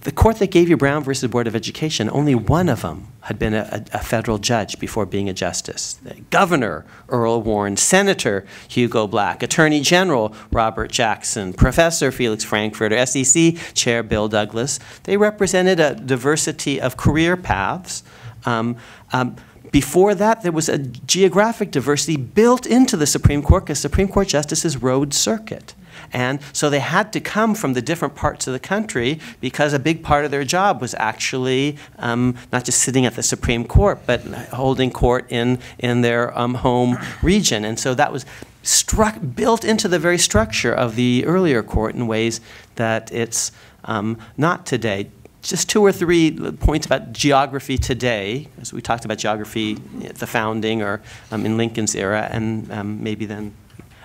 the court that gave you Brown versus Board of Education, only one of them had been a, a federal judge before being a justice. Governor Earl Warren, Senator Hugo Black, Attorney General Robert Jackson, Professor Felix Frankfurter, SEC Chair Bill Douglas. They represented a diversity of career paths. Um, um, before that, there was a geographic diversity built into the Supreme Court because Supreme Court justices rode circuit. And so they had to come from the different parts of the country because a big part of their job was actually um, not just sitting at the Supreme Court, but holding court in, in their um, home region. And so that was struck, built into the very structure of the earlier court in ways that it's um, not today just two or three points about geography today, as we talked about geography at the founding or um, in Lincoln's era, and um, maybe then.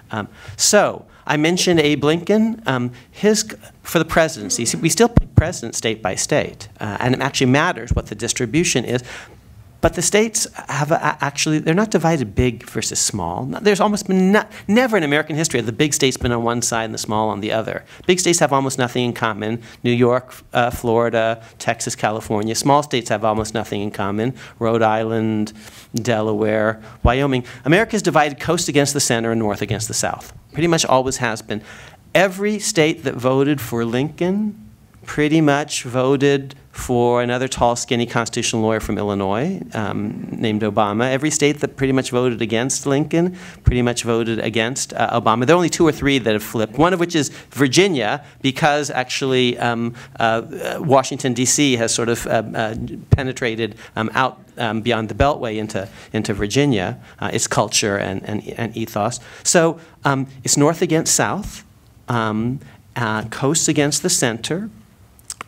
Um, so, I mentioned Abe Lincoln. Um, his, for the presidency, we still pick president state by state, uh, and it actually matters what the distribution is. But the states have actually, they're not divided big versus small. There's almost been not, never in American history have the big states been on one side and the small on the other. Big states have almost nothing in common. New York, uh, Florida, Texas, California. Small states have almost nothing in common. Rhode Island, Delaware, Wyoming. America is divided coast against the center and north against the south. Pretty much always has been. Every state that voted for Lincoln pretty much voted for another tall, skinny constitutional lawyer from Illinois um, named Obama. Every state that pretty much voted against Lincoln pretty much voted against uh, Obama. There are only two or three that have flipped, one of which is Virginia, because actually um, uh, Washington, D.C. has sort of uh, uh penetrated um, out um, beyond the Beltway into, into Virginia, uh, its culture and, and, and ethos. So um, it's north against south, um, uh, coast against the center.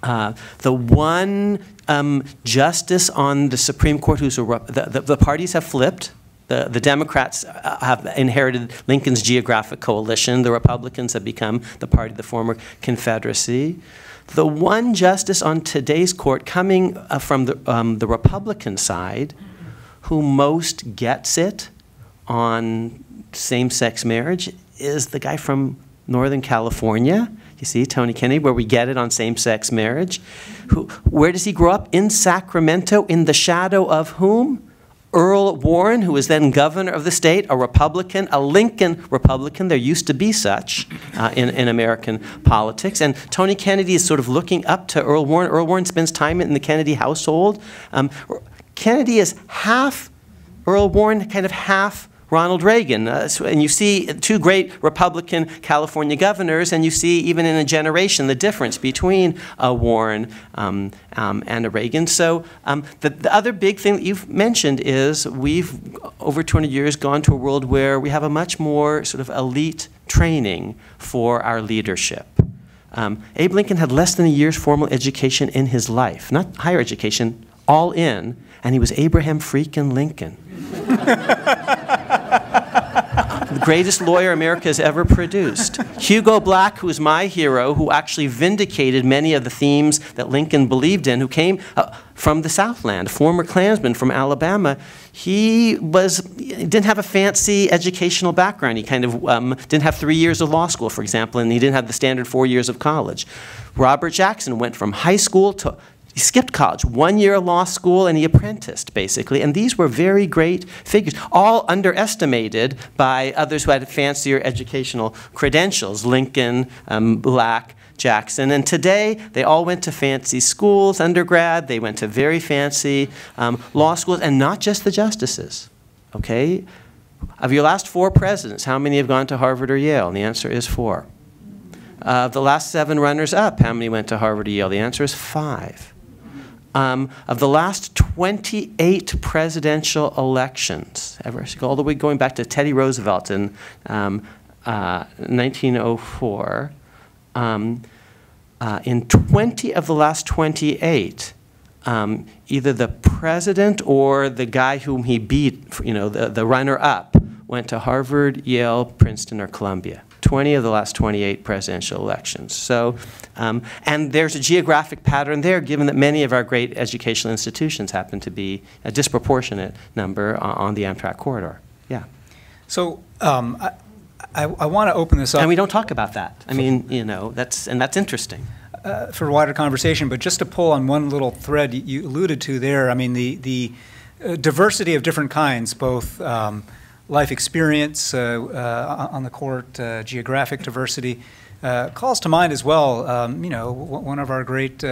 Uh, the one um, justice on the Supreme Court who's the, the, the parties have flipped. The, the Democrats uh, have inherited Lincoln's geographic coalition. The Republicans have become the party of the former Confederacy. The one justice on today's court coming uh, from the, um, the Republican side who most gets it on same sex marriage is the guy from Northern California. You see, Tony Kennedy, where we get it on same sex marriage. Who, where does he grow up? In Sacramento, in the shadow of whom? Earl Warren, who was then governor of the state, a Republican, a Lincoln Republican. There used to be such uh, in, in American politics. And Tony Kennedy is sort of looking up to Earl Warren. Earl Warren spends time in the Kennedy household. Um, Kennedy is half Earl Warren, kind of half Ronald Reagan. Uh, and you see two great Republican California governors, and you see even in a generation the difference between a Warren um, um, and a Reagan. So um, the, the, other big thing that you've mentioned is we've, over 200 years, gone to a world where we have a much more sort of elite training for our leadership. Um, Abe Lincoln had less than a year's formal education in his life, not higher education, all in, and he was Abraham freaking Lincoln. (laughs) greatest lawyer America has ever produced. Hugo Black, who is my hero, who actually vindicated many of the themes that Lincoln believed in, who came uh, from the Southland, former Klansman from Alabama, he was didn't have a fancy educational background. He kind of um, didn't have three years of law school, for example, and he didn't have the standard four years of college. Robert Jackson went from high school to he skipped college, one year of law school, and he apprenticed, basically. And these were very great figures, all underestimated by others who had fancier educational credentials Lincoln, um, Black, Jackson. And today, they all went to fancy schools, undergrad, they went to very fancy um, law schools, and not just the justices. Okay? Of your last four presidents, how many have gone to Harvard or Yale? And the answer is four. Of the last seven runners up, how many went to Harvard or Yale? The answer is five. Um, of the last 28 presidential elections, ever all the way going back to Teddy Roosevelt in um, uh, 1904, um, uh, in 20 of the last 28, um, either the president or the guy whom he beat, you know, the, the runner-up, went to Harvard, Yale, Princeton, or Columbia. 20 of the last 28 presidential elections. So, um, and there's a geographic pattern there, given that many of our great educational institutions happen to be a disproportionate number on the Amtrak corridor. Yeah. So um, I, I, I want to open this up. And we don't talk about that. I mean, you know, that's, and that's interesting. Uh, for wider conversation, but just to pull on one little thread you alluded to there, I mean, the, the uh, diversity of different kinds, both um, life experience uh, uh, on the court, uh, geographic diversity, uh, calls to mind as well, um, you know, one of our great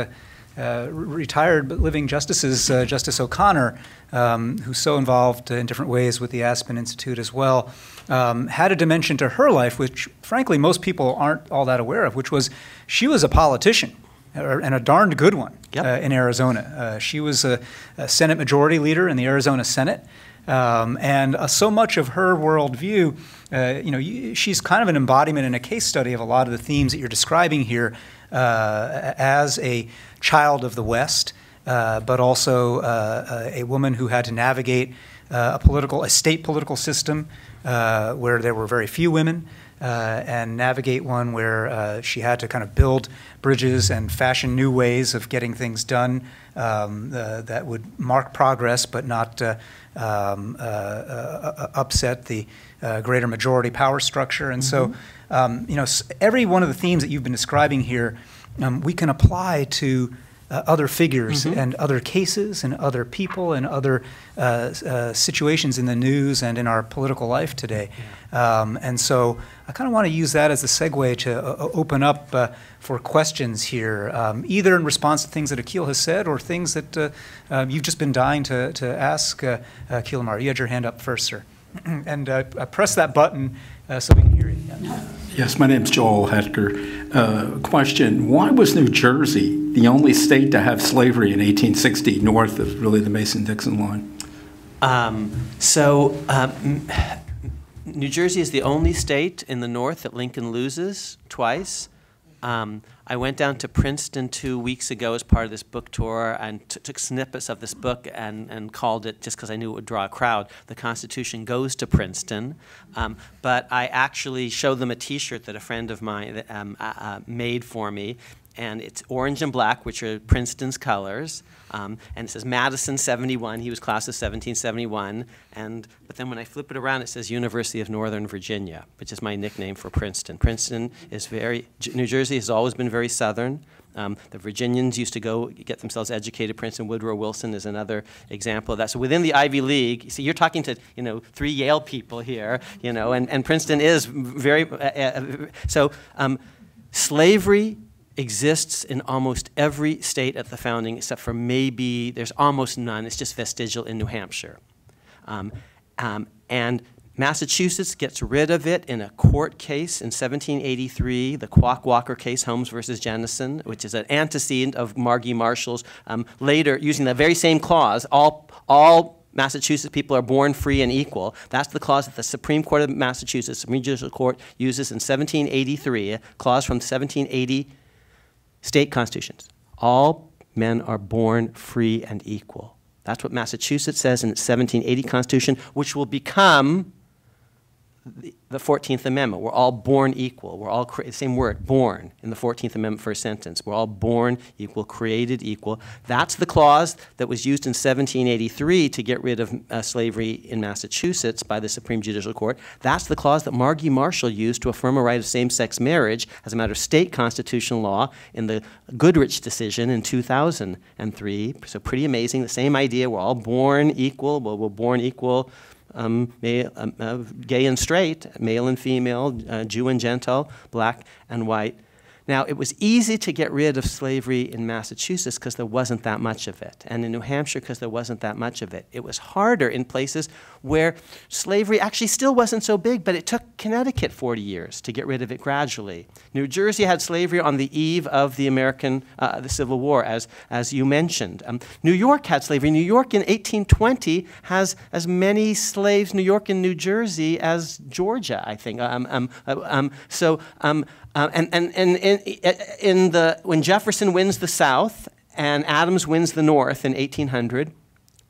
retired but living justices, Justice O'Connor, um, who's so involved in different ways with the Aspen Institute as well, um, had a dimension to her life which, frankly, most people aren't all that aware of, which was she was a politician and a darned good one yep. uh, in Arizona. Uh, she was a, a, Senate Majority Leader in the Arizona Senate. Um, and uh, so much of her worldview, uh, you know, she's kind of an embodiment and a case study of a lot of the themes that you're describing here uh, as a child of the West, uh, but also a woman who had to navigate a political, a state political system uh, where there were very few women, uh, and navigate one where uh, she had to kind of build bridges and fashion new ways of getting things done um, uh, that would mark progress but not uh, um, uh, upset the greater majority power structure. And mm-hmm. so, um, you know, every one of the themes that you've been describing here, um, we can apply to uh, other figures mm-hmm. and other cases and other people and other uh, uh, situations in the news and in our political life today. Yeah. Um, and so I kind of want to use that as a segue to uh, open up uh, for questions here, um, either in response to things that Akhil has said or things that uh, um, you've just been dying to, to ask uh, Akhil Amar. You had your hand up first, sir. (clears throat) and I press that button so we can hear you. Yeah. Yes, my name is Joel Hetker. Uh, question Why was New Jersey the only state to have slavery in 1860 north of really the Mason Dixon line? Um, so, um, New Jersey is the only state in the north that Lincoln loses twice. Um, I went down to Princeton two weeks ago as part of this book tour and took snippets of this book and, and called it, just because I knew it would draw a crowd, The Constitution Goes to Princeton. Um, but I actually showed them a T-shirt that a friend of mine um, uh, uh, made for me, and it's orange and black, which are Princeton's colors. Um, and it says Madison 71. He was class of 1771. And but then when I flip it around, it says University of Northern Virginia, which is my nickname for Princeton. Princeton is very New Jersey has always been very southern. Um, the Virginians used to go get themselves educated. Princeton Woodrow Wilson is another example of that. So within the Ivy League, see, you're talking to you know three Yale people here, you know, and, and Princeton is very uh, uh, so. Um, slavery exists in almost every state at the founding, except for maybe there's almost none. It's just vestigial in New Hampshire. Um, um, and Massachusetts gets rid of it in a court case in 1783, the Quock Walker case, Holmes versus Jennison, which is an antecedent of Margie Marshall's. Um, later, using the very same clause, all, all Massachusetts people are born free and equal. That's the clause that the Supreme Court of Massachusetts, Supreme Judicial Court, uses in 1783, a clause from 1780 state constitutions. All men are born free and equal. That's what Massachusetts says in its 1780 Constitution, which will become the 14th Amendment. We're all born equal. We're all, same word, born, in the 14th Amendment first sentence. We're all born equal, created equal. That's the clause that was used in 1783 to get rid of uh, slavery in Massachusetts by the Supreme Judicial Court. That's the clause that Margie Marshall used to affirm a right of same-sex marriage as a matter of state constitutional law in the Goodridge decision in 2003. So pretty amazing. The same idea. We're all born equal. Well, we're born equal um, male, um, uh, gay and straight, male and female, uh, Jew and Gentile, black and white. Now, it was easy to get rid of slavery in Massachusetts because there wasn't that much of it, and in New Hampshire because there wasn't that much of it. It was harder in places where slavery actually still wasn't so big, but it took Connecticut 40 years to get rid of it gradually. New Jersey had slavery on the eve of the American uh, the Civil War, as, as you mentioned. Um, New York had slavery. New York in 1820 has as many slaves, New York and New Jersey, as Georgia, I think. Um, um, uh, um so um, uh, and and, and in, in the, when Jefferson wins the South and Adams wins the North in 1800,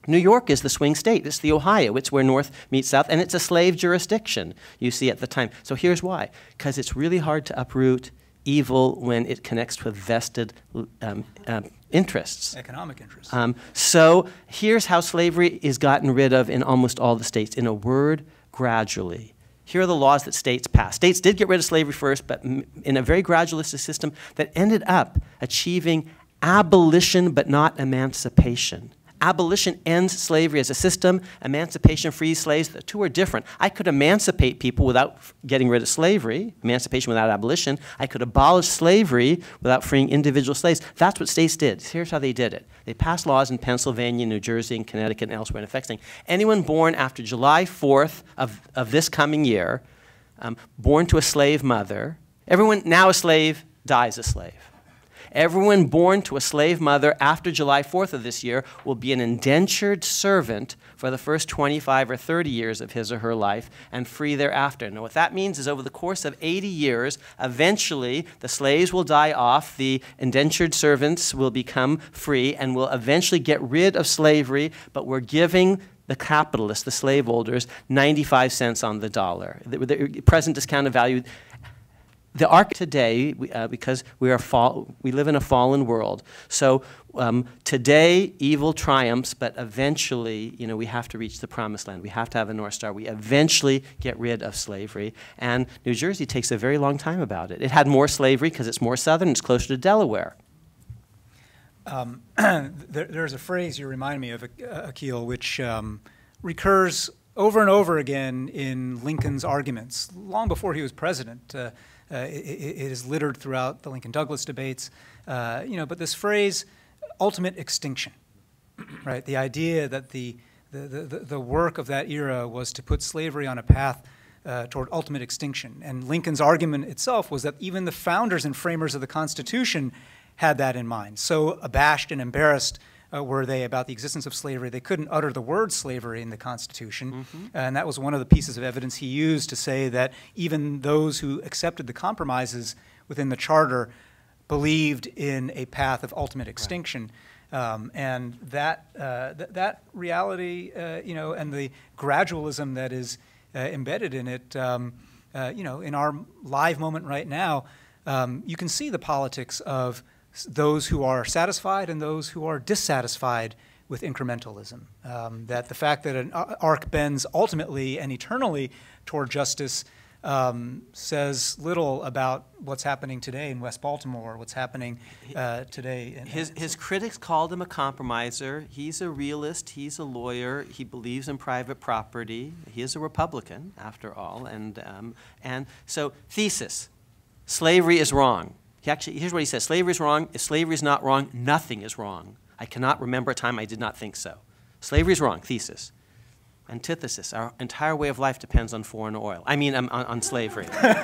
New York is the swing state. It's the Ohio. It's where North meets South, and it's a slave jurisdiction, you see, at the time. So here's why because it's really hard to uproot evil when it connects with vested um, um, interests. Economic interests. Um, so here's how slavery is gotten rid of in almost all the states. In a word, gradually. Here are the laws that states passed. States did get rid of slavery first, but in a very gradualistic system that ended up achieving abolition but not emancipation. Abolition ends slavery as a system. Emancipation frees slaves. The two are different. I could emancipate people without getting rid of slavery, emancipation without abolition. I could abolish slavery without freeing individual slaves. That's what states did. Here's how they did it. They passed laws in Pennsylvania, New Jersey, and Connecticut, and elsewhere in effect saying anyone born after July 4th of, of this coming year, um, born to a slave mother, everyone now a slave dies a slave. Everyone born to a slave mother after July 4th of this year will be an indentured servant for the first 25 or 30 years of his or her life and free thereafter. Now, what that means is over the course of 80 years, eventually the slaves will die off, the indentured servants will become free, and will eventually get rid of slavery, but we're giving the capitalists, the slaveholders, 95 cents on the dollar. The, the present discounted value the arc today, uh, because we, are fall, we live in a fallen world, so um, today evil triumphs, but eventually, you know, we have to reach the promised land. We have to have a North Star. We eventually get rid of slavery, and New Jersey takes a very long time about it. It had more slavery because it's more southern, it's closer to Delaware. Um, (clears throat) there, there's a phrase you remind me of, uh, Akhil, which um, recurs over and over again in Lincoln's arguments, long before he was president. Uh, uh, it, it is littered throughout the Lincoln Douglas debates. Uh, you know, but this phrase, ultimate extinction, (clears throat) right? The idea that the, the, the, the work of that era was to put slavery on a path uh, toward ultimate extinction. And Lincoln's argument itself was that even the founders and framers of the Constitution had that in mind. So abashed and embarrassed uh, were they about the existence of slavery. They couldn't utter the word slavery in the Constitution. Mm-hmm. and that was one of the pieces of evidence he used to say that even those who accepted the compromises within the Charter believed in a path of ultimate extinction. Right. Um, and that, uh, th- that reality, uh, you know, and the gradualism that is uh, embedded in it, um, uh, you know, in our live moment right now, um, you can see the politics of those who are satisfied and those who are dissatisfied with incrementalism. Um, that the fact that an arc bends ultimately and eternally toward justice um, says little about what's happening today in West Baltimore, what's happening uh, today. In, his, his critics called him a compromiser. He's a realist. He's a lawyer. He believes in private property. He is a Republican, after all. And, um, and so, thesis slavery is wrong. He actually, here's what he says slavery is wrong. If slavery is not wrong, nothing is wrong. I cannot remember a time I did not think so. Slavery is wrong, thesis. Antithesis, our entire way of life depends on foreign oil. I mean, um, on, on, slavery. (laughs) um, um,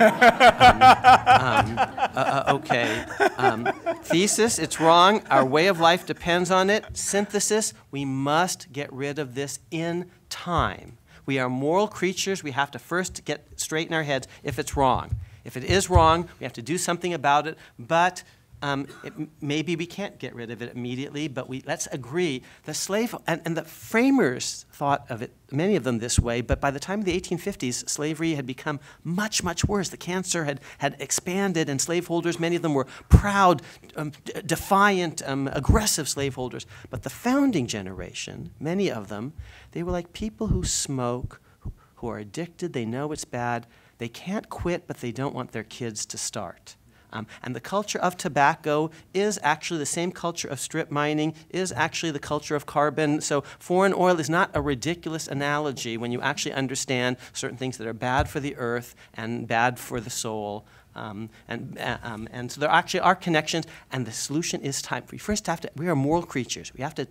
uh, uh, okay. Um, thesis, it's wrong. Our way of life depends on it. Synthesis, we must get rid of this in time. We are moral creatures. We have to first get straight in our heads if it's wrong. If it is wrong, we have to do something about it, but um, it, maybe we can't get rid of it immediately, but we, let's agree. The slave, and, and, the framers thought of it, many of them this way, but by the time of the 1850s, slavery had become much, much worse. The cancer had, had expanded, and slaveholders, many of them were proud, um, defiant, um, aggressive slaveholders. But the founding generation, many of them, they were like people who smoke, who, who are addicted, they know it's bad, they can't quit, but they don't want their kids to start. Um, and the culture of tobacco is actually the same culture of strip mining, is actually the culture of carbon. So foreign oil is not a ridiculous analogy when you actually understand certain things that are bad for the earth and bad for the soul. Um, and, uh, um, and so there actually are connections, and the solution is time. We first have to, we are moral creatures. We have to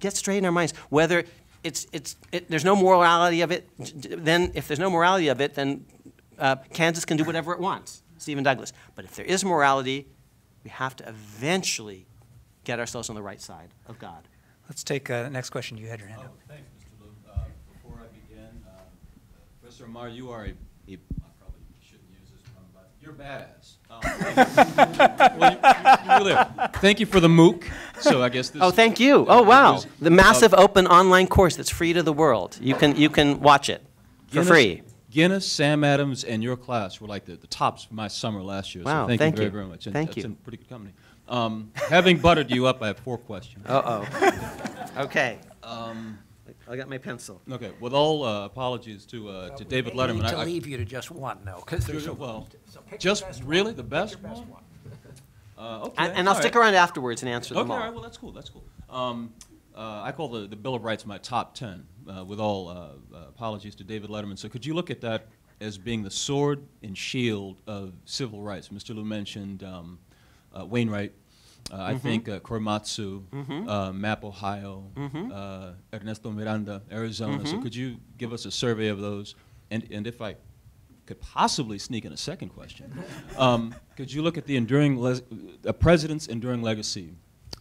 get straight in our minds whether it's, it's, it, there's no morality of it, then if there's no morality of it, then uh, Kansas can do whatever it wants, Stephen Douglas. But if there is morality, we have to eventually get ourselves on the right side of God. Let's take uh, the next question. You had your hand Oh, up. thanks, Mr. Liu. Uh, Before I begin, uh, Professor Amar, you are a, a- I probably shouldn't use this one, but you're badass. Um, (laughs) well, you- you really. Thank you for the MOOC, so I guess this. Oh, thank you. uh, Oh, wow. was, The massive open online course that's free to the world. You can, you can watch it for Guinness- free. Guinness, Sam Adams, and your class were like the, the tops for my summer last year. Wow, so thank, thank you very, you. very much. And Thank that's you. in pretty good company. Um, having buttered you up, I have four questions. (laughs) Uh-oh. Okay. Um, I got my pencil. okay, with all uh, apologies to uh, to David Letterman. need to I- I- leave you to just one, though, because there's a. Well, so pick the just best one. really the best best one? one. Uh, okay. And, and I'll all stick around afterwards and answer them all. Okay, all right, well, that's cool, that's cool. Um, uh, I call the, the Bill of Rights my top 10, uh, with all uh, uh, apologies to David Letterman. So could you look at that as being the sword and shield of civil rights? Mr. Liu mentioned um, uh, Wainwright. Uh, I think uh, Korematsu, uh, Mapp, Ohio, uh, Ernesto Miranda, Arizona. So could you give us a survey of those? And, and if I could possibly sneak in a second question. Um, could you look at the enduring a president's enduring legacy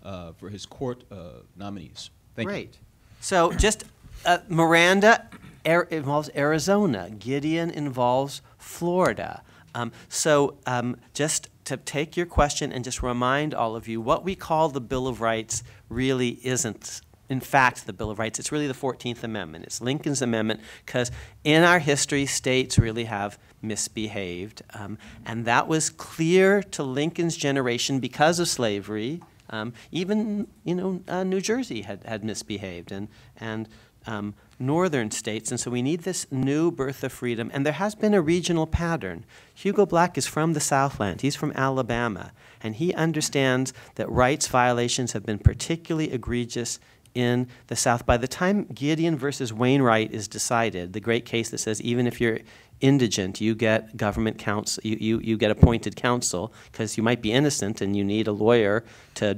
uh, for his court uh, nominees? Thank you. Great. So just, uh, Miranda Ar- involves Arizona. Gideon involves Florida. Um, so um, just to take your question and just remind all of you, what we call the Bill of Rights really isn't, in fact, the Bill of Rights. It's really the 14th Amendment. It's Lincoln's Amendment because in our history, states really have misbehaved. Um, and that was clear to Lincoln's generation because of slavery. Um, even, you know, uh, New Jersey had, had misbehaved, and, and um, northern states. And so we need this new birth of freedom. And there has been a regional pattern. Hugo Black is from the Southland, he's from Alabama, and he understands that rights violations have been particularly egregious in the South. By the time Gideon versus Wainwright is decided, the great case that says even if you're indigent, you get government counsel, you, you, you get appointed counsel because you might be innocent and you need a lawyer to,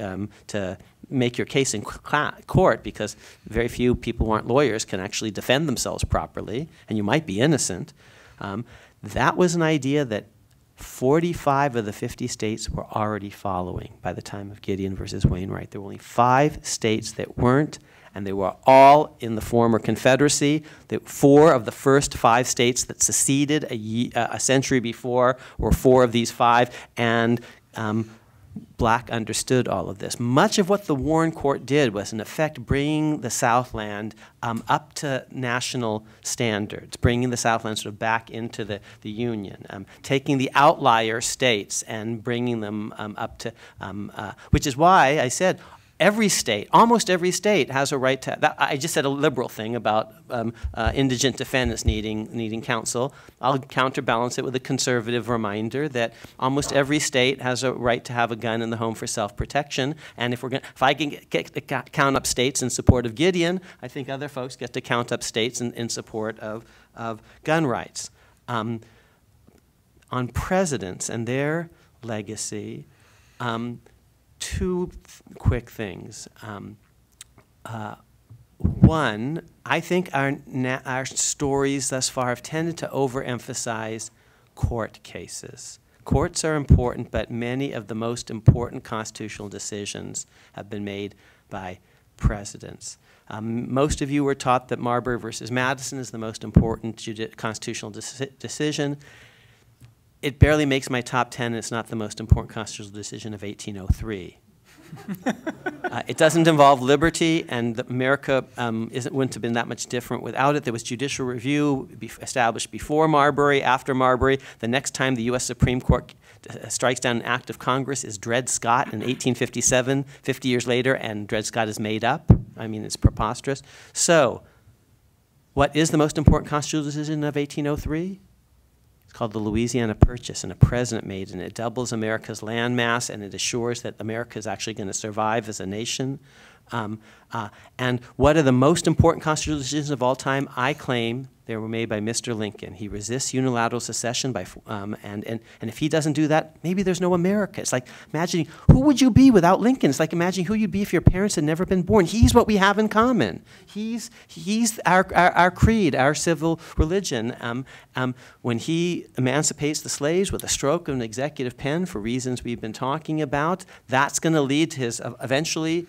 um, to make your case in court because very few people who aren't lawyers can actually defend themselves properly and you might be innocent. Um, that was an idea that 45 of the 50 states were already following by the time of Gideon versus Wainwright. There were only five states that weren't, and they were all in the former Confederacy. The four of the first five states that seceded a, ye- uh, a century before were four of these five, and um, Black understood all of this. Much of what the Warren Court did was, in effect, bringing the Southland um, up to national standards, bringing the Southland sort of back into the, the Union, um, taking the outlier states and bringing them um, up to, um, uh, which is why I said every state, almost every state, has a right to. That, I just said a liberal thing about um, uh, indigent defendants needing needing counsel. I'll counterbalance it with a conservative reminder that almost every state has a right to have a gun in the home for self-protection. And if we're going, if I can get, get to ca- count up states in support of Gideon, I think other folks get to count up states in, in support of of gun rights. Um, on presidents and their legacy. Um, two quick things. Um, uh, one, I think our, our stories thus far have tended to overemphasize court cases. Courts are important, but many of the most important constitutional decisions have been made by presidents. Um, most of you were taught that Marbury versus Madison is the most important constitutional deci- decision. It barely makes my top 10, and it's not the most important constitutional decision of 1803. (laughs) Uh, it doesn't involve liberty, and America um, isn't, wouldn't have been that much different without it. There was judicial review bef established before Marbury, after Marbury. The next time the U.S. Supreme Court uh, strikes down an act of Congress is Dred Scott in 1857, 50 years later, and Dred Scott is made up. I mean, it's preposterous. So, what is the most important constitutional decision of 1803? It's called the Louisiana Purchase, and a president made. And it doubles America's land mass, and it assures that America is actually going to survive as a nation. Um, uh, and what are the most important constitutional decisions of all time? I claim they were made by Mr. Lincoln. He resists unilateral secession by, um, and, and, and if he doesn't do that, maybe there's no America. It's like imagining who would you be without Lincoln? It's like imagining who you'd be if your parents had never been born. He's what we have in common. He's, he's our, our, our creed, our civil religion. Um, um, when he emancipates the slaves with a stroke of an executive pen for reasons we've been talking about, that's going to lead to his uh, eventually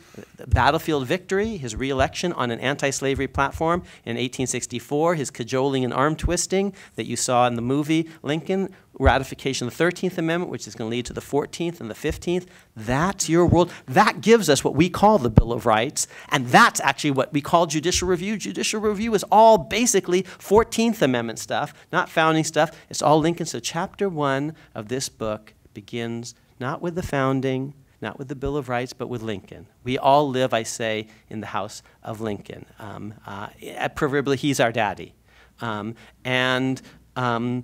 battlefield victory, his reelection on an anti-slavery platform in 1864, his cajoling and arm twisting that you saw in the movie Lincoln, ratification of the 13th Amendment, which is going to lead to the 14th and the 15th. That's your world. That gives us what we call the Bill of Rights, and that's actually what we call judicial review. Judicial review is all basically 14th Amendment stuff, not founding stuff. It's all Lincoln. So chapter one of this book begins not with the founding, not with the Bill of Rights, but with Lincoln. We all live, I say, in the house of Lincoln. Um, uh, proverbially, he's our daddy. Um, and um,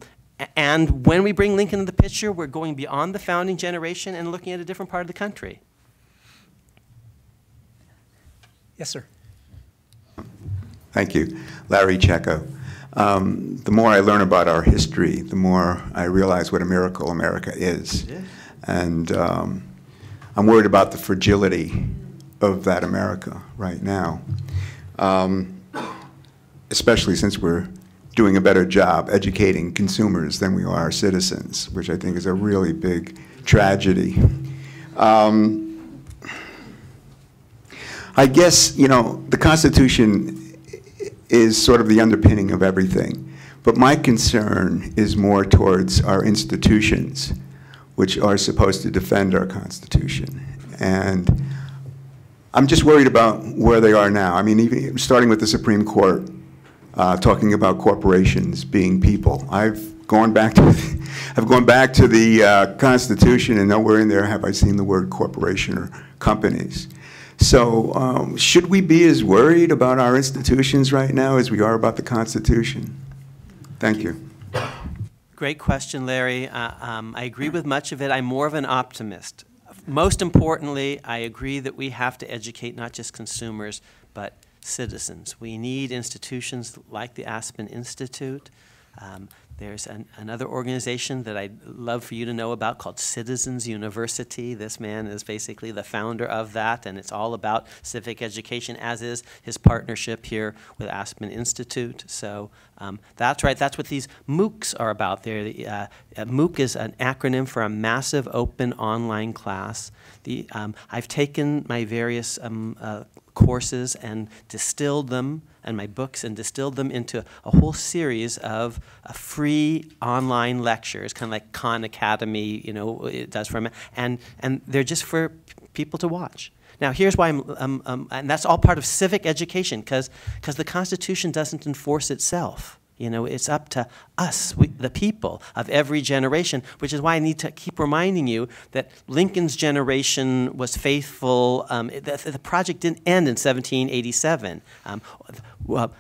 and when we bring Lincoln into the picture, we're going beyond the founding generation and looking at a different part of the country. Yes, sir. Thank you. Larry Checo. Um, the more I learn about our history, the more I realize what a miracle America is. Yeah. And um, I'm worried about the fragility of that America right now, um, especially since we're doing a better job educating consumers than we are citizens, which I think is a really big tragedy. Um, I guess, you know, the Constitution is sort of the underpinning of everything. But my concern is more towards our institutions, which are supposed to defend our Constitution. And I'm just worried about where they are now. I mean, even starting with the Supreme Court, uh, talking about corporations being people. I've gone back to (laughs) I've gone back to the uh, Constitution, and nowhere in there have I seen the word corporation or companies. So, um, should we be as worried about our institutions right now as we are about the Constitution? Thank you. Great question, Larry. Uh, um, I agree with much of it. I'm more of an optimist. Most importantly, I agree that we have to educate not just consumers, citizens. We need institutions like the Aspen Institute. Um, there's an, another organization that I'd love for you to know about called Citizens University. This man is basically the founder of that, and it's all about civic education, as is his partnership here with Aspen Institute. So um, that's right, that's what these MOOCs are about. There, uh, MOOC is an acronym for a massive open online class. The, um, I've taken my various um, uh, courses and distilled them and my books and distilled them into a whole series of uh, free online lectures, kind of like Khan Academy, you know, it does for them, and and they're just for people to watch. Now, here's why, I'm, um, um, and that's all part of civic education, because the Constitution doesn't enforce itself. You know, it's up to us, we, the people of every generation, which is why I need to keep reminding you that Lincoln's generation was faithful. Um, the, the, project didn't end in 1787. Um, well,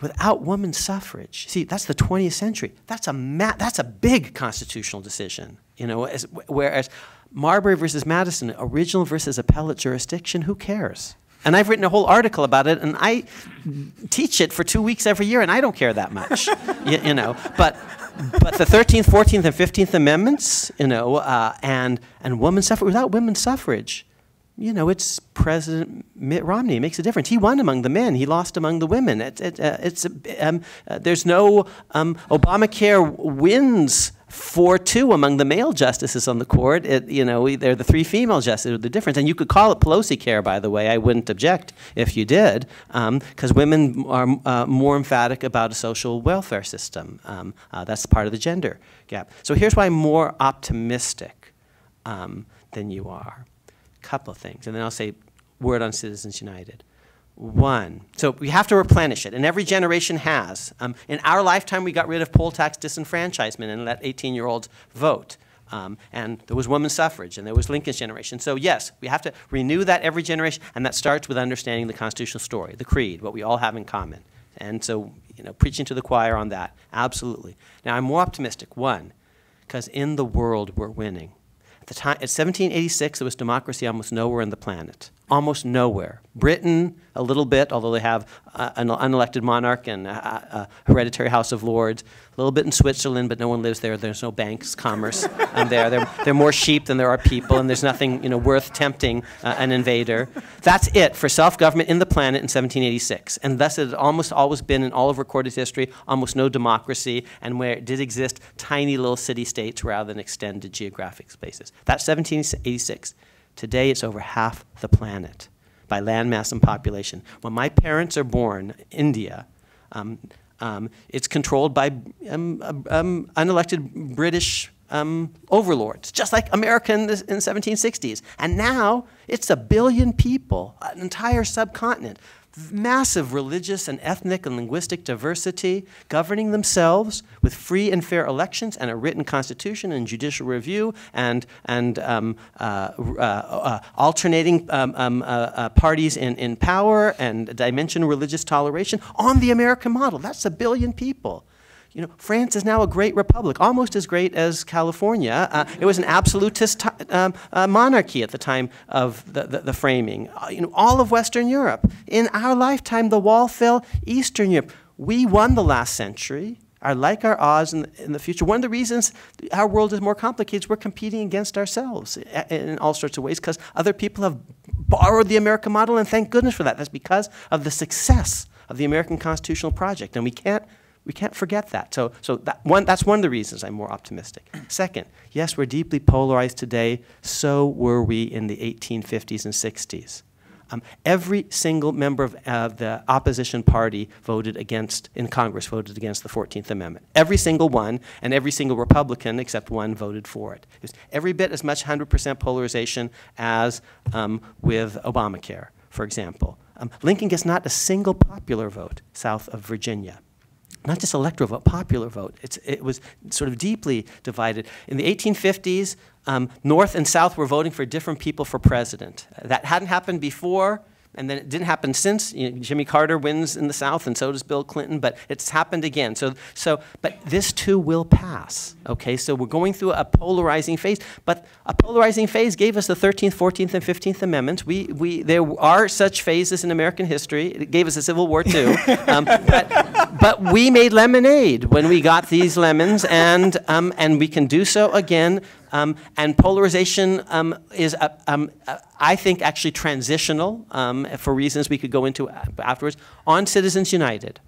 without woman suffrage, see, that's the 20th century. That's a, that's a big constitutional decision. You know, as, whereas Marbury versus Madison, original versus appellate jurisdiction, who cares? And I've written a whole article about it, and I teach it for two weeks every year, and I don't care that much, (laughs) you, you, know. But, but the 13th, 14th, and 15th Amendments, you know, uh, and, and women's suffrage, without women's suffrage, you know, it's President Mitt Romney. It makes a difference. He won among the men. He lost among the women. It, it, uh, it's, um, uh, there's no, um, Obamacare wins 4-2 among the male justices on the court. It, you know, they're the three female justices. The difference, and you could call it Pelosi care, by the way. I wouldn't object if you did, because um, women are uh, more emphatic about a social welfare system. Um, uh, that's part of the gender gap. So here's why I'm more optimistic um, than you are. Couple of things, and then I'll say word on Citizens United one. So we have to replenish it, and every generation has. Um, in our lifetime, we got rid of poll tax disenfranchisement and let 18-year-olds vote. Um, and there was women's suffrage, and there was Lincoln's generation. So yes, we have to renew that every generation, and that starts with understanding the constitutional story, the creed, what we all have in common. And so, you know, preaching to the choir on that, absolutely. Now, I'm more optimistic. One, because in the world we're winning. At the time, at 1786, there was democracy almost nowhere on the planet. almost nowhere. Britain, a little bit, although they have uh, an unelected monarch and a, a hereditary House of Lords. A little bit in Switzerland, but no one lives there. There's no banks, commerce um, there. There, there are more sheep than there are people, and there's nothing you know, worth tempting uh, an invader. That's it for self-government in the planet in 1786. And thus it had almost always been in all of recorded history, almost no democracy, and where it did exist, tiny little city-states rather than extended geographic spaces. That's 1786. Today it's over half the planet by landmass and population. When my parents are born, India, um, um, it's controlled by um, um unelected British um, overlords, just like America in the, in the 1760s. And now it's a billion people, an entire subcontinent massive religious and ethnic and linguistic diversity, governing themselves with free and fair elections and a written constitution and judicial review and, and um, uh, uh, uh, alternating um, um, uh, uh, parties in, in power and dimension religious toleration on the American model. That's a billion people. You know, France is now a great republic, almost as great as California. Uh, it was an absolutist um, uh, monarchy at the time of the, the, the framing. Uh, you know, all of Western Europe. In our lifetime, the wall fell. Eastern Europe. We won the last century. Are like our odds in the, in the future. One of the reasons our world is more complicated is we're competing against ourselves in all sorts of ways because other people have borrowed the American model, and thank goodness for that. That's because of the success of the American constitutional project, and we can't we can't forget that. So, so that one, that's one of the reasons I'm more optimistic. Second, yes, we're deeply polarized today. So were we in the 1850s and 60s. Um, every single member of uh, the opposition party voted against, in Congress, voted against the 14th Amendment. Every single one, and every single Republican except one voted for it. It was every bit as much 100% polarization as um, with Obamacare, for example. Um, Lincoln gets not a single popular vote south of Virginia not just electoral vote, popular vote. It's, it was sort of deeply divided. In the 1850s, um, North and South were voting for different people for president. That hadn't happened before and then it didn't happen since. You know, Jimmy Carter wins in the South, and so does Bill Clinton. But it's happened again. So, so, but this too will pass. Okay, so we're going through a polarizing phase. But a polarizing phase gave us the 13th, 14th, and 15th Amendments. We, we, there are such phases in American history. It gave us a Civil War too. (laughs) um, but, but we made lemonade when we got these lemons, and um, and we can do so again um, and polarization um, is, uh, um, uh, I think, actually transitional um, for reasons we could go into afterwards on Citizens United.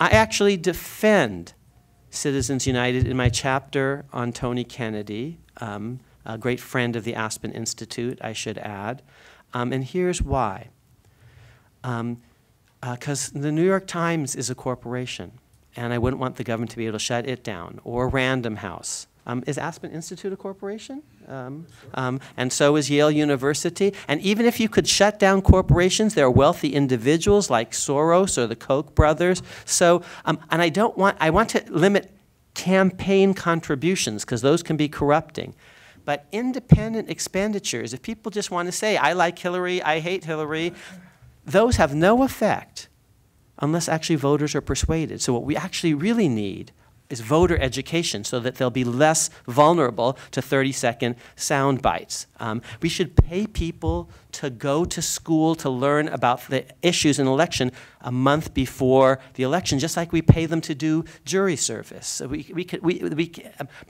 I actually defend Citizens United in my chapter on Tony Kennedy, um, a great friend of the Aspen Institute, I should add. And here's why. Because uh, the New York Times is a corporation, and I wouldn't want the government to be able to shut it down, or Random House, um, is Aspen Institute a corporation? Um, um, and so is Yale University. And even if you could shut down corporations, there are wealthy individuals like Soros or the Koch brothers. So, um, and I don't want, I want to limit campaign contributions because those can be corrupting. But independent expenditures, if people just want to say, I like Hillary, I hate Hillary, those have no effect unless actually voters are persuaded. So what we actually really need is voter education so that they'll be less vulnerable to 30 second sound bites. Um, we should pay people to go to school to learn about the issues in election a month before the election, just like we pay them to do jury service. So we, we could, we, we,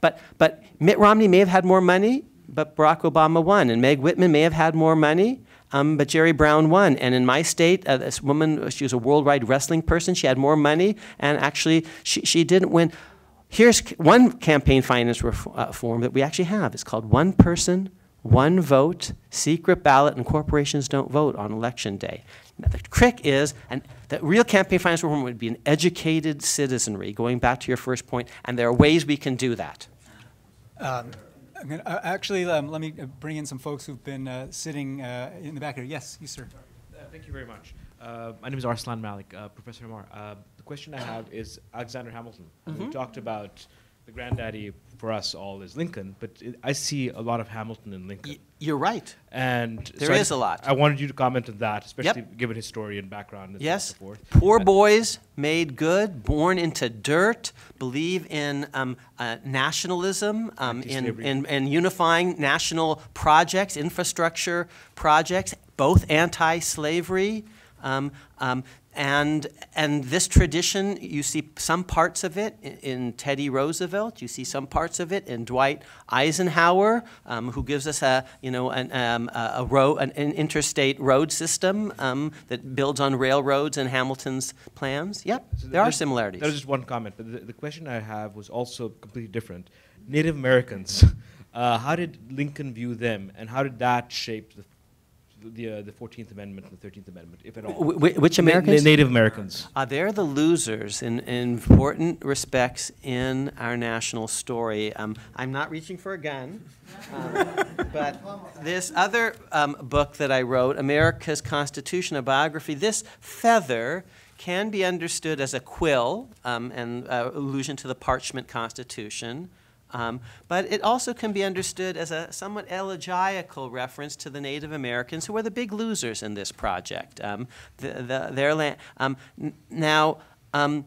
but, but Mitt Romney may have had more money, but Barack Obama won. And Meg Whitman may have had more money, um, but Jerry Brown won. And in my state, uh, this woman, she was a worldwide wrestling person. She had more money, and actually, she, she didn't win. Here's one campaign finance reform uh, that we actually have. It's called One Person, One Vote, Secret Ballot, and corporations don't vote on election day. Now, the trick is, and the real campaign finance reform would be an educated citizenry, going back to your first point, and there are ways we can do that. Um, Gonna, uh, actually, um, let me uh, bring in some folks who've been uh, sitting uh, in the back here. Yes, you, sir. Uh, thank you very much. Uh, my name is Arslan Malik, Professor Amar. the question I have is Alexander Hamilton, mm -hmm. who mm-hmm. talked about the granddaddy for us all is Lincoln, but it, I see a lot of Hamilton in Lincoln. Y- You're right. and There so is just- a lot. I wanted you to comment on that, especially Yep. given his story and background and Yes. so forth. Poor Uh, boys made good, born into dirt, believe in um, uh, nationalism, um, in, in, in unifying national projects, infrastructure projects, both anti-slavery. Um, um, and, and this tradition, you see some parts of it in, in Teddy Roosevelt. You see some parts of it in Dwight Eisenhower, um, who gives us a, you know, an, um, a, a road, an, an interstate road system um, that builds on railroads and Hamilton's plans. Yep, So there are similarities. That was just one comment, but the, the question I have was also completely different. Native Americans, (laughs) uh, how did Lincoln view them, and how did that shape the the, uh, the 14th Amendment and the 13th Amendment, if at all? Wh- wh- which Na- na- Americans? Native Americans. Uh, they're the losers in, in important respects in our national story. Um, I'm not reaching for a gun, um, but this other um, book that I wrote, America's Constitution, a biography, this feather can be understood as a quill, um, and uh, allusion to the parchment constitution. Um, but it also can be understood as a somewhat elegiacal reference to the Native Americans, who are the big losers in this project. Um, the, the, their land. Um, now, um,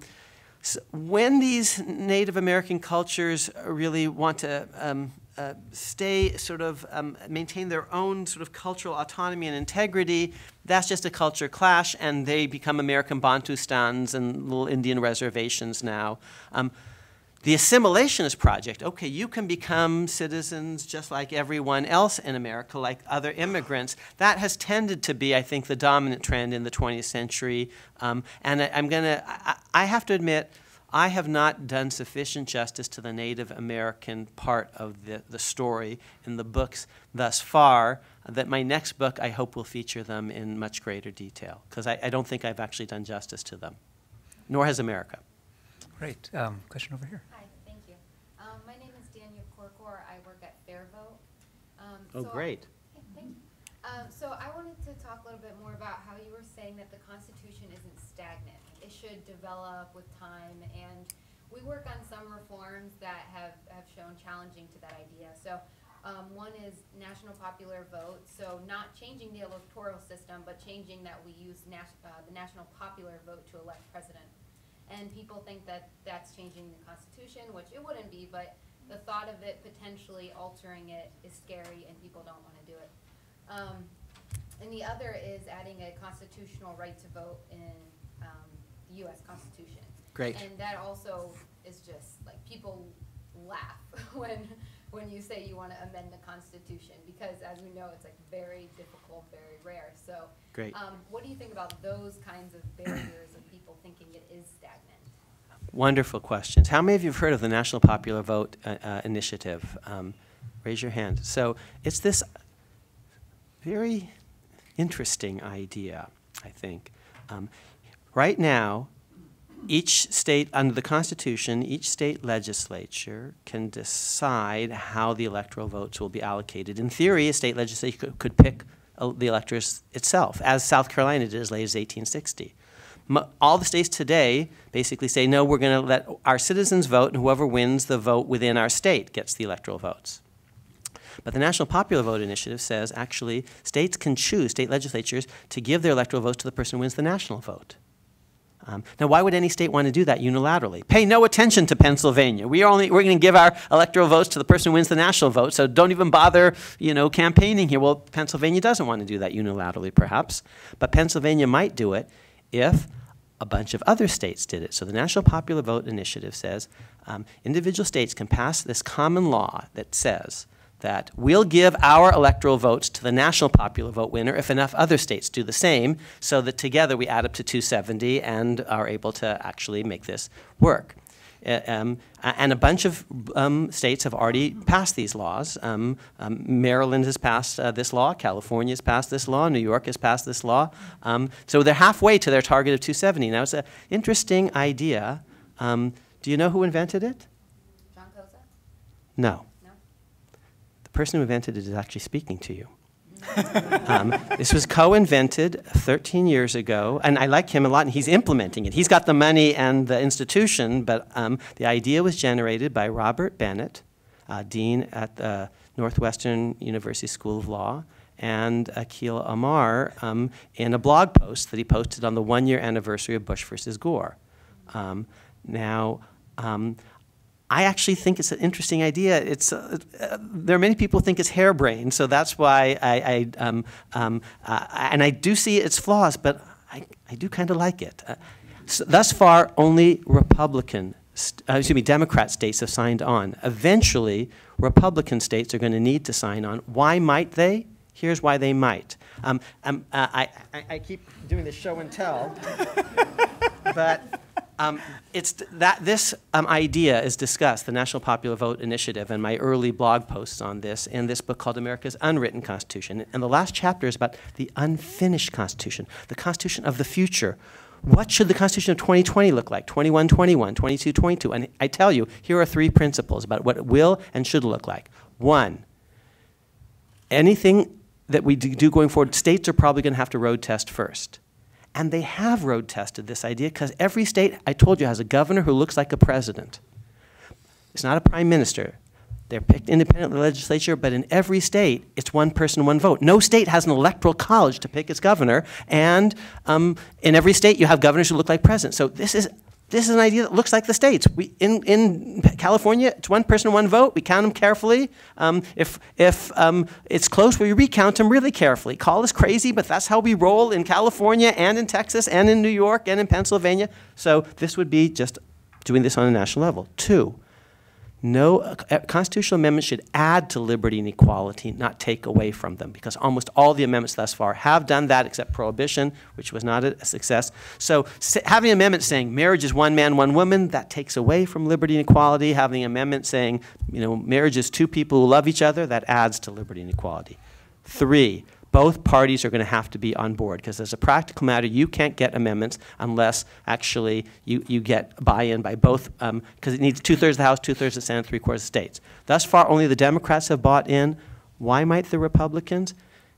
s when these Native American cultures really want to um, uh, stay sort of um, maintain their own sort of cultural autonomy and integrity, that's just a culture clash, and they become American Bantustans and little Indian reservations now. Um, the assimilationist project, okay, you can become citizens just like everyone else in America, like other immigrants. That has tended to be, I think, the dominant trend in the 20th century. Um, and I, I'm going to, I have to admit, I have not done sufficient justice to the Native American part of the, the story in the books thus far. That my next book, I hope, will feature them in much greater detail, because I, I don't think I've actually done justice to them, nor has America. Great. Um, question over here. Hi, thank you. Um, my name is Daniel Corcor. I work at Fairvote. Um, Oh, so- great. Thank you. Um, so I wanted to talk a little bit more about how you were saying that the Constitution isn't stagnant. It should develop with time, and we work on some reforms that have, have shown challenging to that idea. So, um, one is national popular vote, so not changing the electoral system, but changing that we use nas- uh, the national popular vote to elect president. And people think that that's changing the Constitution, which it wouldn't be, but the thought of it potentially altering it is scary and people don't want to do it. Um, and the other is adding a constitutional right to vote in um, the U.S. Constitution. Great. And that also is just like people laugh (laughs) when when you say you want to amend the Constitution because, as we know, it's like very difficult, very rare. So, Great. um, what do you think about those kinds of barriers of people thinking it is stagnant? Wonderful questions. How many of you have heard of the National Popular Vote uh, uh, Initiative? Um, raise your hand. So it's this very interesting idea, I think. Um, right now, each state, under the Constitution, each state legislature can decide how the electoral votes will be allocated. In theory, a state legislature could, could pick uh, the electors itself, as South Carolina did as late as 1860. All the states today basically say, no, we're going to let our citizens vote, and whoever wins the vote within our state gets the electoral votes. But the National Popular Vote Initiative says actually states can choose, state legislatures, to give their electoral votes to the person who wins the national vote. Um, now, why would any state want to do that unilaterally? Pay no attention to Pennsylvania. We are only we're going to give our electoral votes to the person who wins the national vote. So don't even bother, you know, campaigning here. Well, Pennsylvania doesn't want to do that unilaterally, perhaps, but Pennsylvania might do it if a bunch of other states did it. So the National Popular Vote Initiative says um, individual states can pass this common law that says that we'll give our electoral votes to the national popular vote winner if enough other states do the same, so that together we add up to 270 and are able to actually make this work. Uh, um, and a bunch of um, states have already passed these laws. Um, um, Maryland has passed uh, this law, California has passed this law, New York has passed this law. Um, so they're halfway to their target of 270. Now, it's an interesting idea. Um, do you know who invented it? John Koza? No. No? The person who invented it is actually speaking to you. (laughs) um, this was co-invented 13 years ago, and I like him a lot, and he's implementing it. He's got the money and the institution, but um, the idea was generated by Robert Bennett, uh, dean at the Northwestern University School of Law, and Akhil Amar um, in a blog post that he posted on the one-year anniversary of Bush versus Gore. Um, now, um, I actually think it's an interesting idea. It's, uh, uh, there are many people who think it's harebrained, so that's why I, I um, um, uh, and I do see its flaws, but I, I do kind of like it. Uh, so thus far, only Republican, uh, excuse me, Democrat states have signed on. Eventually, Republican states are going to need to sign on. Why might they? Here's why they might. Um, um, uh, I, I, I, keep doing this show and tell, (laughs) but um, it's that this um, idea is discussed, the National Popular Vote Initiative, and my early blog posts on this in this book called America's Unwritten Constitution. And the last chapter is about the unfinished Constitution, the Constitution of the future. What should the Constitution of 2020 look like? 21, 21, 22, 22. And I tell you, here are three principles about what it will and should look like. One, anything that we do going forward, states are probably going to have to road test first. And they have road tested this idea because every state, I told you, has a governor who looks like a president. It's not a prime minister. They're picked independently of the legislature, but in every state, it's one person, one vote. No state has an electoral college to pick its governor, and um, in every state, you have governors who look like presidents. So this is this is an idea that looks like the states. We, in, in California, it's one person, one vote. We count them carefully. Um, if if um, it's close, we recount them really carefully. Call us crazy, but that's how we roll in California and in Texas and in New York and in Pennsylvania. So this would be just doing this on a national level. Two, no constitutional amendment should add to liberty and equality, not take away from them, because almost all the amendments thus far have done that, except prohibition, which was not a success. So having an amendment saying marriage is one man, one woman, that takes away from liberty and equality. Having an amendment saying, you know, marriage is two people who love each other, that adds to liberty and equality. Three, both parties are going to have to be on board because as a practical matter, you can't get amendments unless actually you, you get buy-in by both, because um, it needs two-thirds of the House, two-thirds of the Senate, three-quarters of the states. Thus far, only the Democrats have bought in. Why might the Republicans?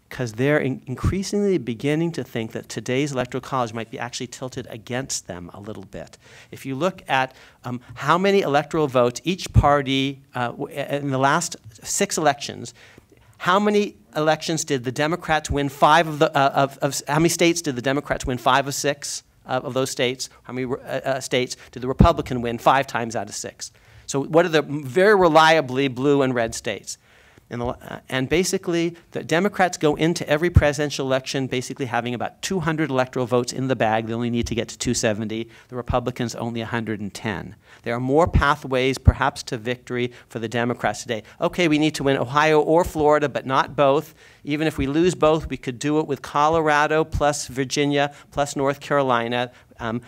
Because they're in increasingly beginning to think that today's electoral college might be actually tilted against them a little bit. If you look at um, how many electoral votes each party, uh, in the last six elections, how many elections did the Democrats win five of the, uh, of, of, how many states did the Democrats win five of six uh, of those states? How many uh, uh, states did the Republican win five times out of six? So what are the very reliably blue and red states? The, uh, and basically, the Democrats go into every presidential election basically having about 200 electoral votes in the bag. They only need to get to 270. The Republicans only 110. There are more pathways, perhaps, to victory for the Democrats today. Okay, we need to win Ohio or Florida, but not both. Even if we lose both, we could do it with Colorado plus Virginia plus North Carolina. Um,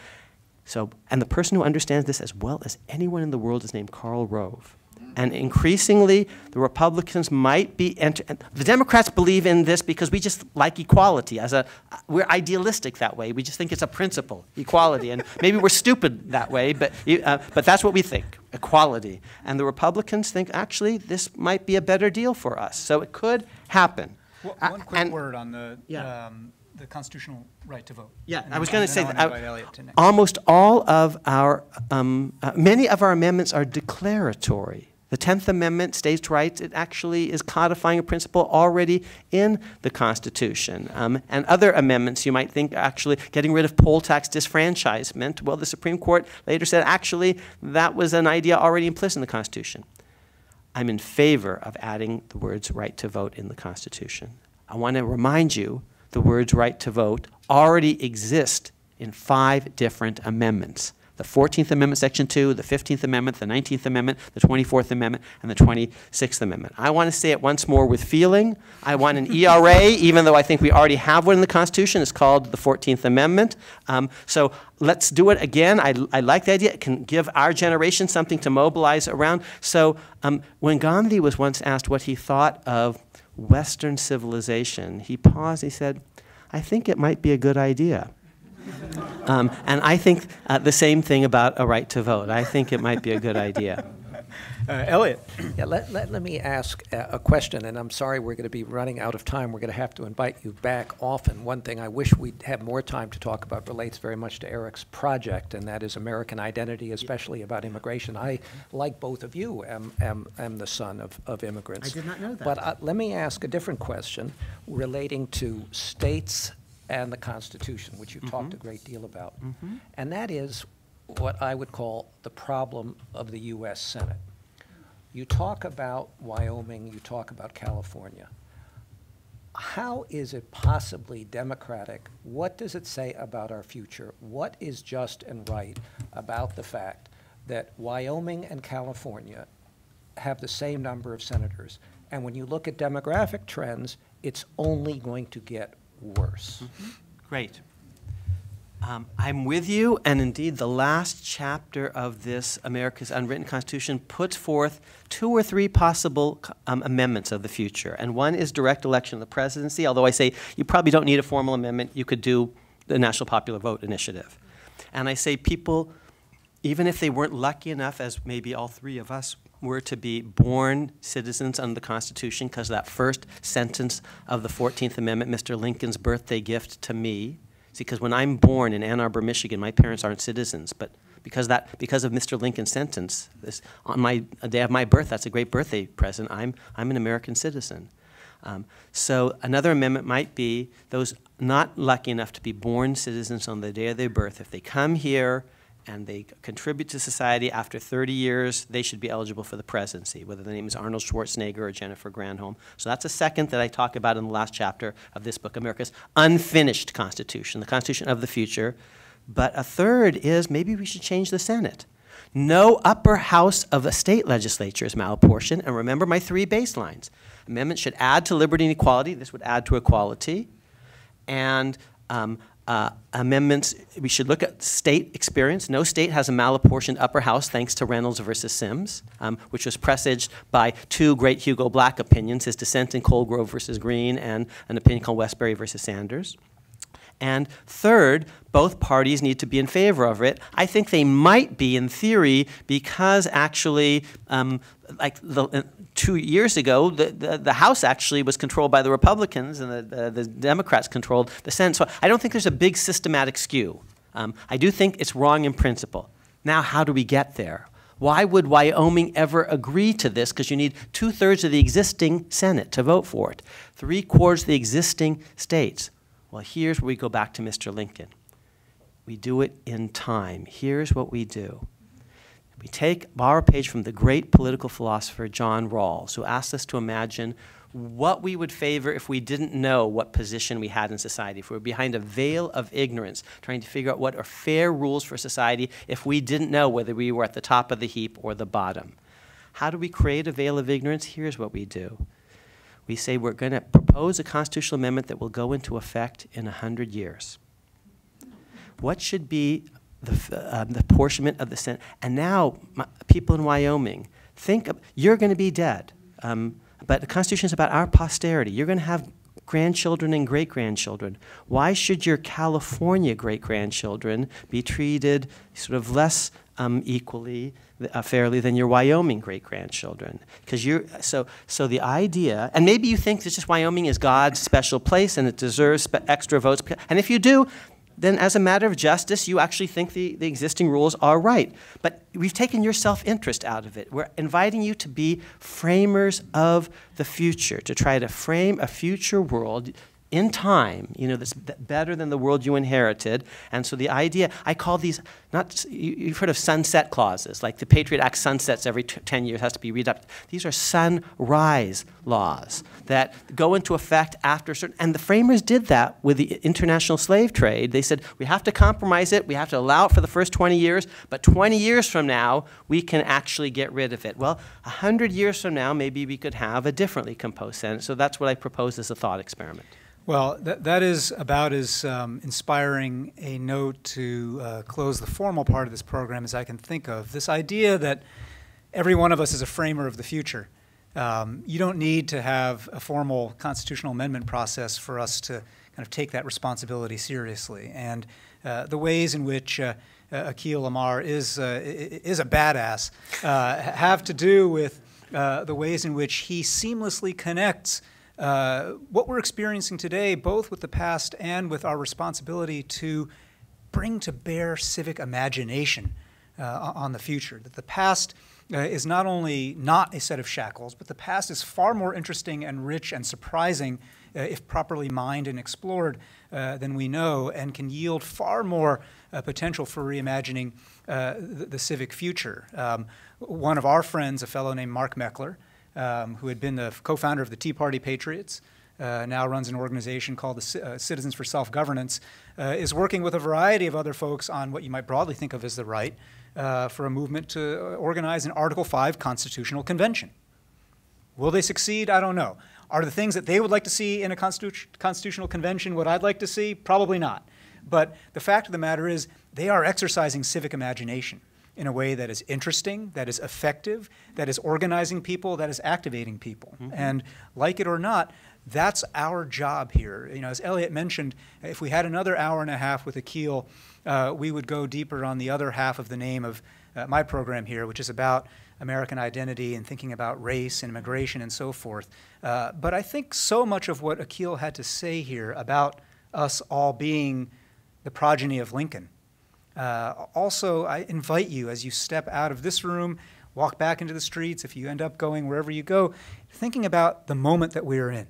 so, and the person who understands this as well as anyone in the world is named Karl Rove. And increasingly, the Republicans might be, enter- the Democrats believe in this because we just like equality. As a, we're idealistic that way. We just think it's a principle, equality. And maybe we're stupid that way, but, uh, but that's what we think, equality. And the Republicans think, actually, this might be a better deal for us. So it could happen. Well, one quick and, word on the, yeah. um, the constitutional right to vote. Yeah, I was going to say that I, almost all of our, um, uh, many of our amendments are declaratory. The 10th Amendment, states' rights, it actually is codifying a principle already in the Constitution. Um, and other amendments you might think actually getting rid of poll tax disfranchisement. Well, the Supreme Court later said actually that was an idea already implicit in the Constitution. I'm in favor of adding the words right to vote in the Constitution. I want to remind you the words right to vote already exist in five different amendments the 14th Amendment, Section 2, the 15th Amendment, the 19th Amendment, the 24th Amendment, and the 26th Amendment. I want to say it once more with feeling. I want an ERA, even though I think we already have one in the Constitution. It's called the 14th Amendment. Um, so let's do it again. I, I, like the idea. It can give our generation something to mobilize around. So um, when Gandhi was once asked what he thought of Western civilization, he paused. He said, I think it might be a good idea. Um, and I think uh, the same thing about a right to vote. I think it might be a good idea. (laughs) Uh, Elliot. Yeah, let, let, let me ask a, a question, and I'm sorry we're going to be running out of time. We're going to have to invite you back often. One thing I wish we'd have more time to talk about relates very much to Eric's project, and that is American identity, especially about immigration. I, like both of you, am, am, am the son of, of immigrants. I did not know that. But uh, let me ask a different question relating to states and the Constitution, which you've talked a mm-hmm. great deal about. Mm-hmm. And that is what I would call the problem of the U.S. Senate. You talk about Wyoming, you talk about California. How is it possibly democratic? What does it say about our future? What is just and right about the fact that Wyoming and California have the same number of senators? And when you look at demographic trends, it's only going to get worse. Great. Um, I'm with you, and indeed, the last chapter of this America's Unwritten Constitution puts forth two or three possible um, amendments of the future. And one is direct election of the presidency, although I say you probably don't need a formal amendment, you could do the National Popular Vote Initiative. And I say people, even if they weren't lucky enough, as maybe all three of us were to be born citizens under the Constitution, because that first sentence of the 14th Amendment, Mr. Lincoln's birthday gift to me, See, because when I'm born in Ann Arbor, Michigan, my parents aren't citizens, but because that because of Mr. Lincoln's sentence, this, on my day of my birth, that's a great birthday present. I'm I'm an American citizen. Um, so another amendment might be those not lucky enough to be born citizens on the day of their birth. If they come here and they contribute to society after 30 years, they should be eligible for the presidency, whether the name is Arnold Schwarzenegger or Jennifer Granholm. So that's a second that I talk about in the last chapter of this book, America's Unfinished Constitution, the Constitution of the Future. But a third is maybe we should change the Senate. No upper house of a state legislature is malapportioned. And remember my three baselines. Amendments should add to liberty and equality. This would add to equality. And um, uh, amendments, we should look at state experience. No state has a malapportioned upper house thanks to Reynolds versus Sims, um, which was presaged by two great Hugo Black opinions, his dissent in Colegrove versus Green and an opinion called Wesberry versus Sanders. And third, both parties need to be in favor of it. I think they might be in theory because actually, um, like the, two years ago, the, the, the, House actually was controlled by the Republicans and the, the, the, Democrats controlled the Senate. So I don't think there's a big systematic skew. Um, I do think it's wrong in principle. Now, how do we get there? Why would Wyoming ever agree to this? Because you need two thirds of the existing Senate to vote for it, three quarters of the existing states. Well, here's where we go back to Mr. Lincoln. We do it in time. Here's what we do. We take, borrow a page from the great political philosopher John Rawls, who asked us to imagine what we would favor if we didn't know what position we had in society, if we were behind a veil of ignorance, trying to figure out what are fair rules for society if we didn't know whether we were at the top of the heap or the bottom. How do we create a veil of ignorance? Here's what we do we say we're going to propose a constitutional amendment that will go into effect in 100 years. What should be the, uh, the apportionment of the Senate? And now, my, people in Wyoming, think of, you're going to be dead. Um, but the Constitution is about our posterity. You're going to have grandchildren and great grandchildren. Why should your California great grandchildren be treated sort of less um, equally uh, fairly than your Wyoming great grandchildren. Because you're so so the idea, and maybe you think that just Wyoming is God's special place and it deserves extra votes. And if you do, then as a matter of justice, you actually think the, the existing rules are right. But we've taken your self interest out of it. We're inviting you to be framers of the future, to try to frame a future world in time, you know, that's better than the world you inherited. And so the idea, I call these, not, you've heard of sunset clauses, like the Patriot Act sunsets every 10 years, has to be readopted. These are sunrise laws that go into effect after certain, and the framers did that with the international slave trade. They said, we have to compromise it, we have to allow it for the first 20 years, but 20 years from now, we can actually get rid of it. Well, 100 years from now, maybe we could have a differently composed Senate. So that's what I propose as a thought experiment. Well, that, that is about as um, inspiring a note to uh, close the formal part of this program as I can think of. This idea that every one of us is a framer of the future. Um, you don't need to have a formal constitutional amendment process for us to kind of take that responsibility seriously. And uh, the ways in which uh, uh, Akhil Amar is, uh, is a badass uh, have to do with the ways in which he seamlessly connects uh, what we're experiencing today, both with the past and with our responsibility to bring to bear civic imagination uh, on the future. That the past uh, is not only not a set of shackles, but the past is far more interesting and rich and surprising uh, if properly mined and explored uh, than we know, and can yield far more uh, potential for reimagining the, the, civic future. Um, one of our friends, a fellow named Mark Meckler, um, who had been the co founder of the Tea Party Patriots, uh, now runs an organization called the C- uh, Citizens for Self Governance, uh, is working with a variety of other folks on what you might broadly think of as the right uh, for a movement to organize an Article 5 constitutional convention. Will they succeed? I don't know. Are the things that they would like to see in a constitu- constitutional convention what I'd like to see? Probably not. But the fact of the matter is, they are exercising civic imagination in a way that is interesting, that is effective, that is organizing people, that is activating people. Mm-hmm. And like it or not, that's our job here. You know, as Elliot mentioned, if we had another hour and a half with Akhil, uh, we would go deeper on the other half of the name of uh, my program here, which is about American identity and thinking about race and immigration and so forth. Uh, but I think so much of what Akhil had to say here about us all being the progeny of Lincoln. Uh, also, I invite you as you step out of this room, walk back into the streets, if you end up going wherever you go, thinking about the moment that we are in.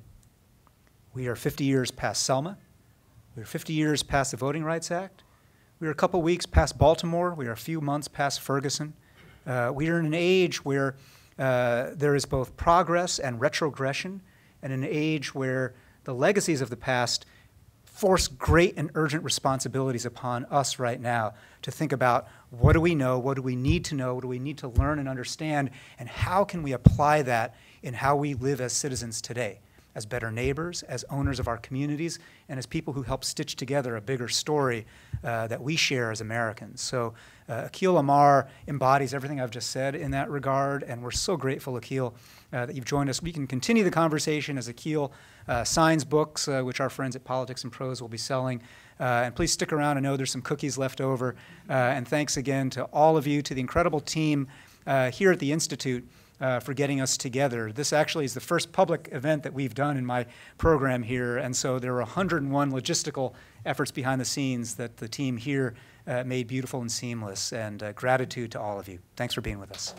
We are 50 years past Selma. We are 50 years past the Voting Rights Act. We are a couple weeks past Baltimore. We are a few months past Ferguson. Uh, we are in an age where uh, there is both progress and retrogression, and an age where the legacies of the past force great and urgent responsibilities upon us right now to think about what do we know, what do we need to know, what do we need to learn and understand, and how can we apply that in how we live as citizens today, as better neighbors, as owners of our communities, and as people who help stitch together a bigger story uh, that we share as Americans. So uh, Akhil Amar embodies everything I've just said in that regard, and we're so grateful, Akhil, uh, that you've joined us. We can continue the conversation as Akhil uh, signs books, uh, which our friends at Politics and Prose will be selling. Uh, and please stick around. I know there's some cookies left over. Uh, and thanks again to all of you, to the incredible team uh, here at the Institute. for getting us together. This actually is the first public event that we've done in my program here, and so there are 101 logistical efforts behind the scenes that the team here Uh, made beautiful and seamless. And uh, gratitude to all of you. Thanks for being with us.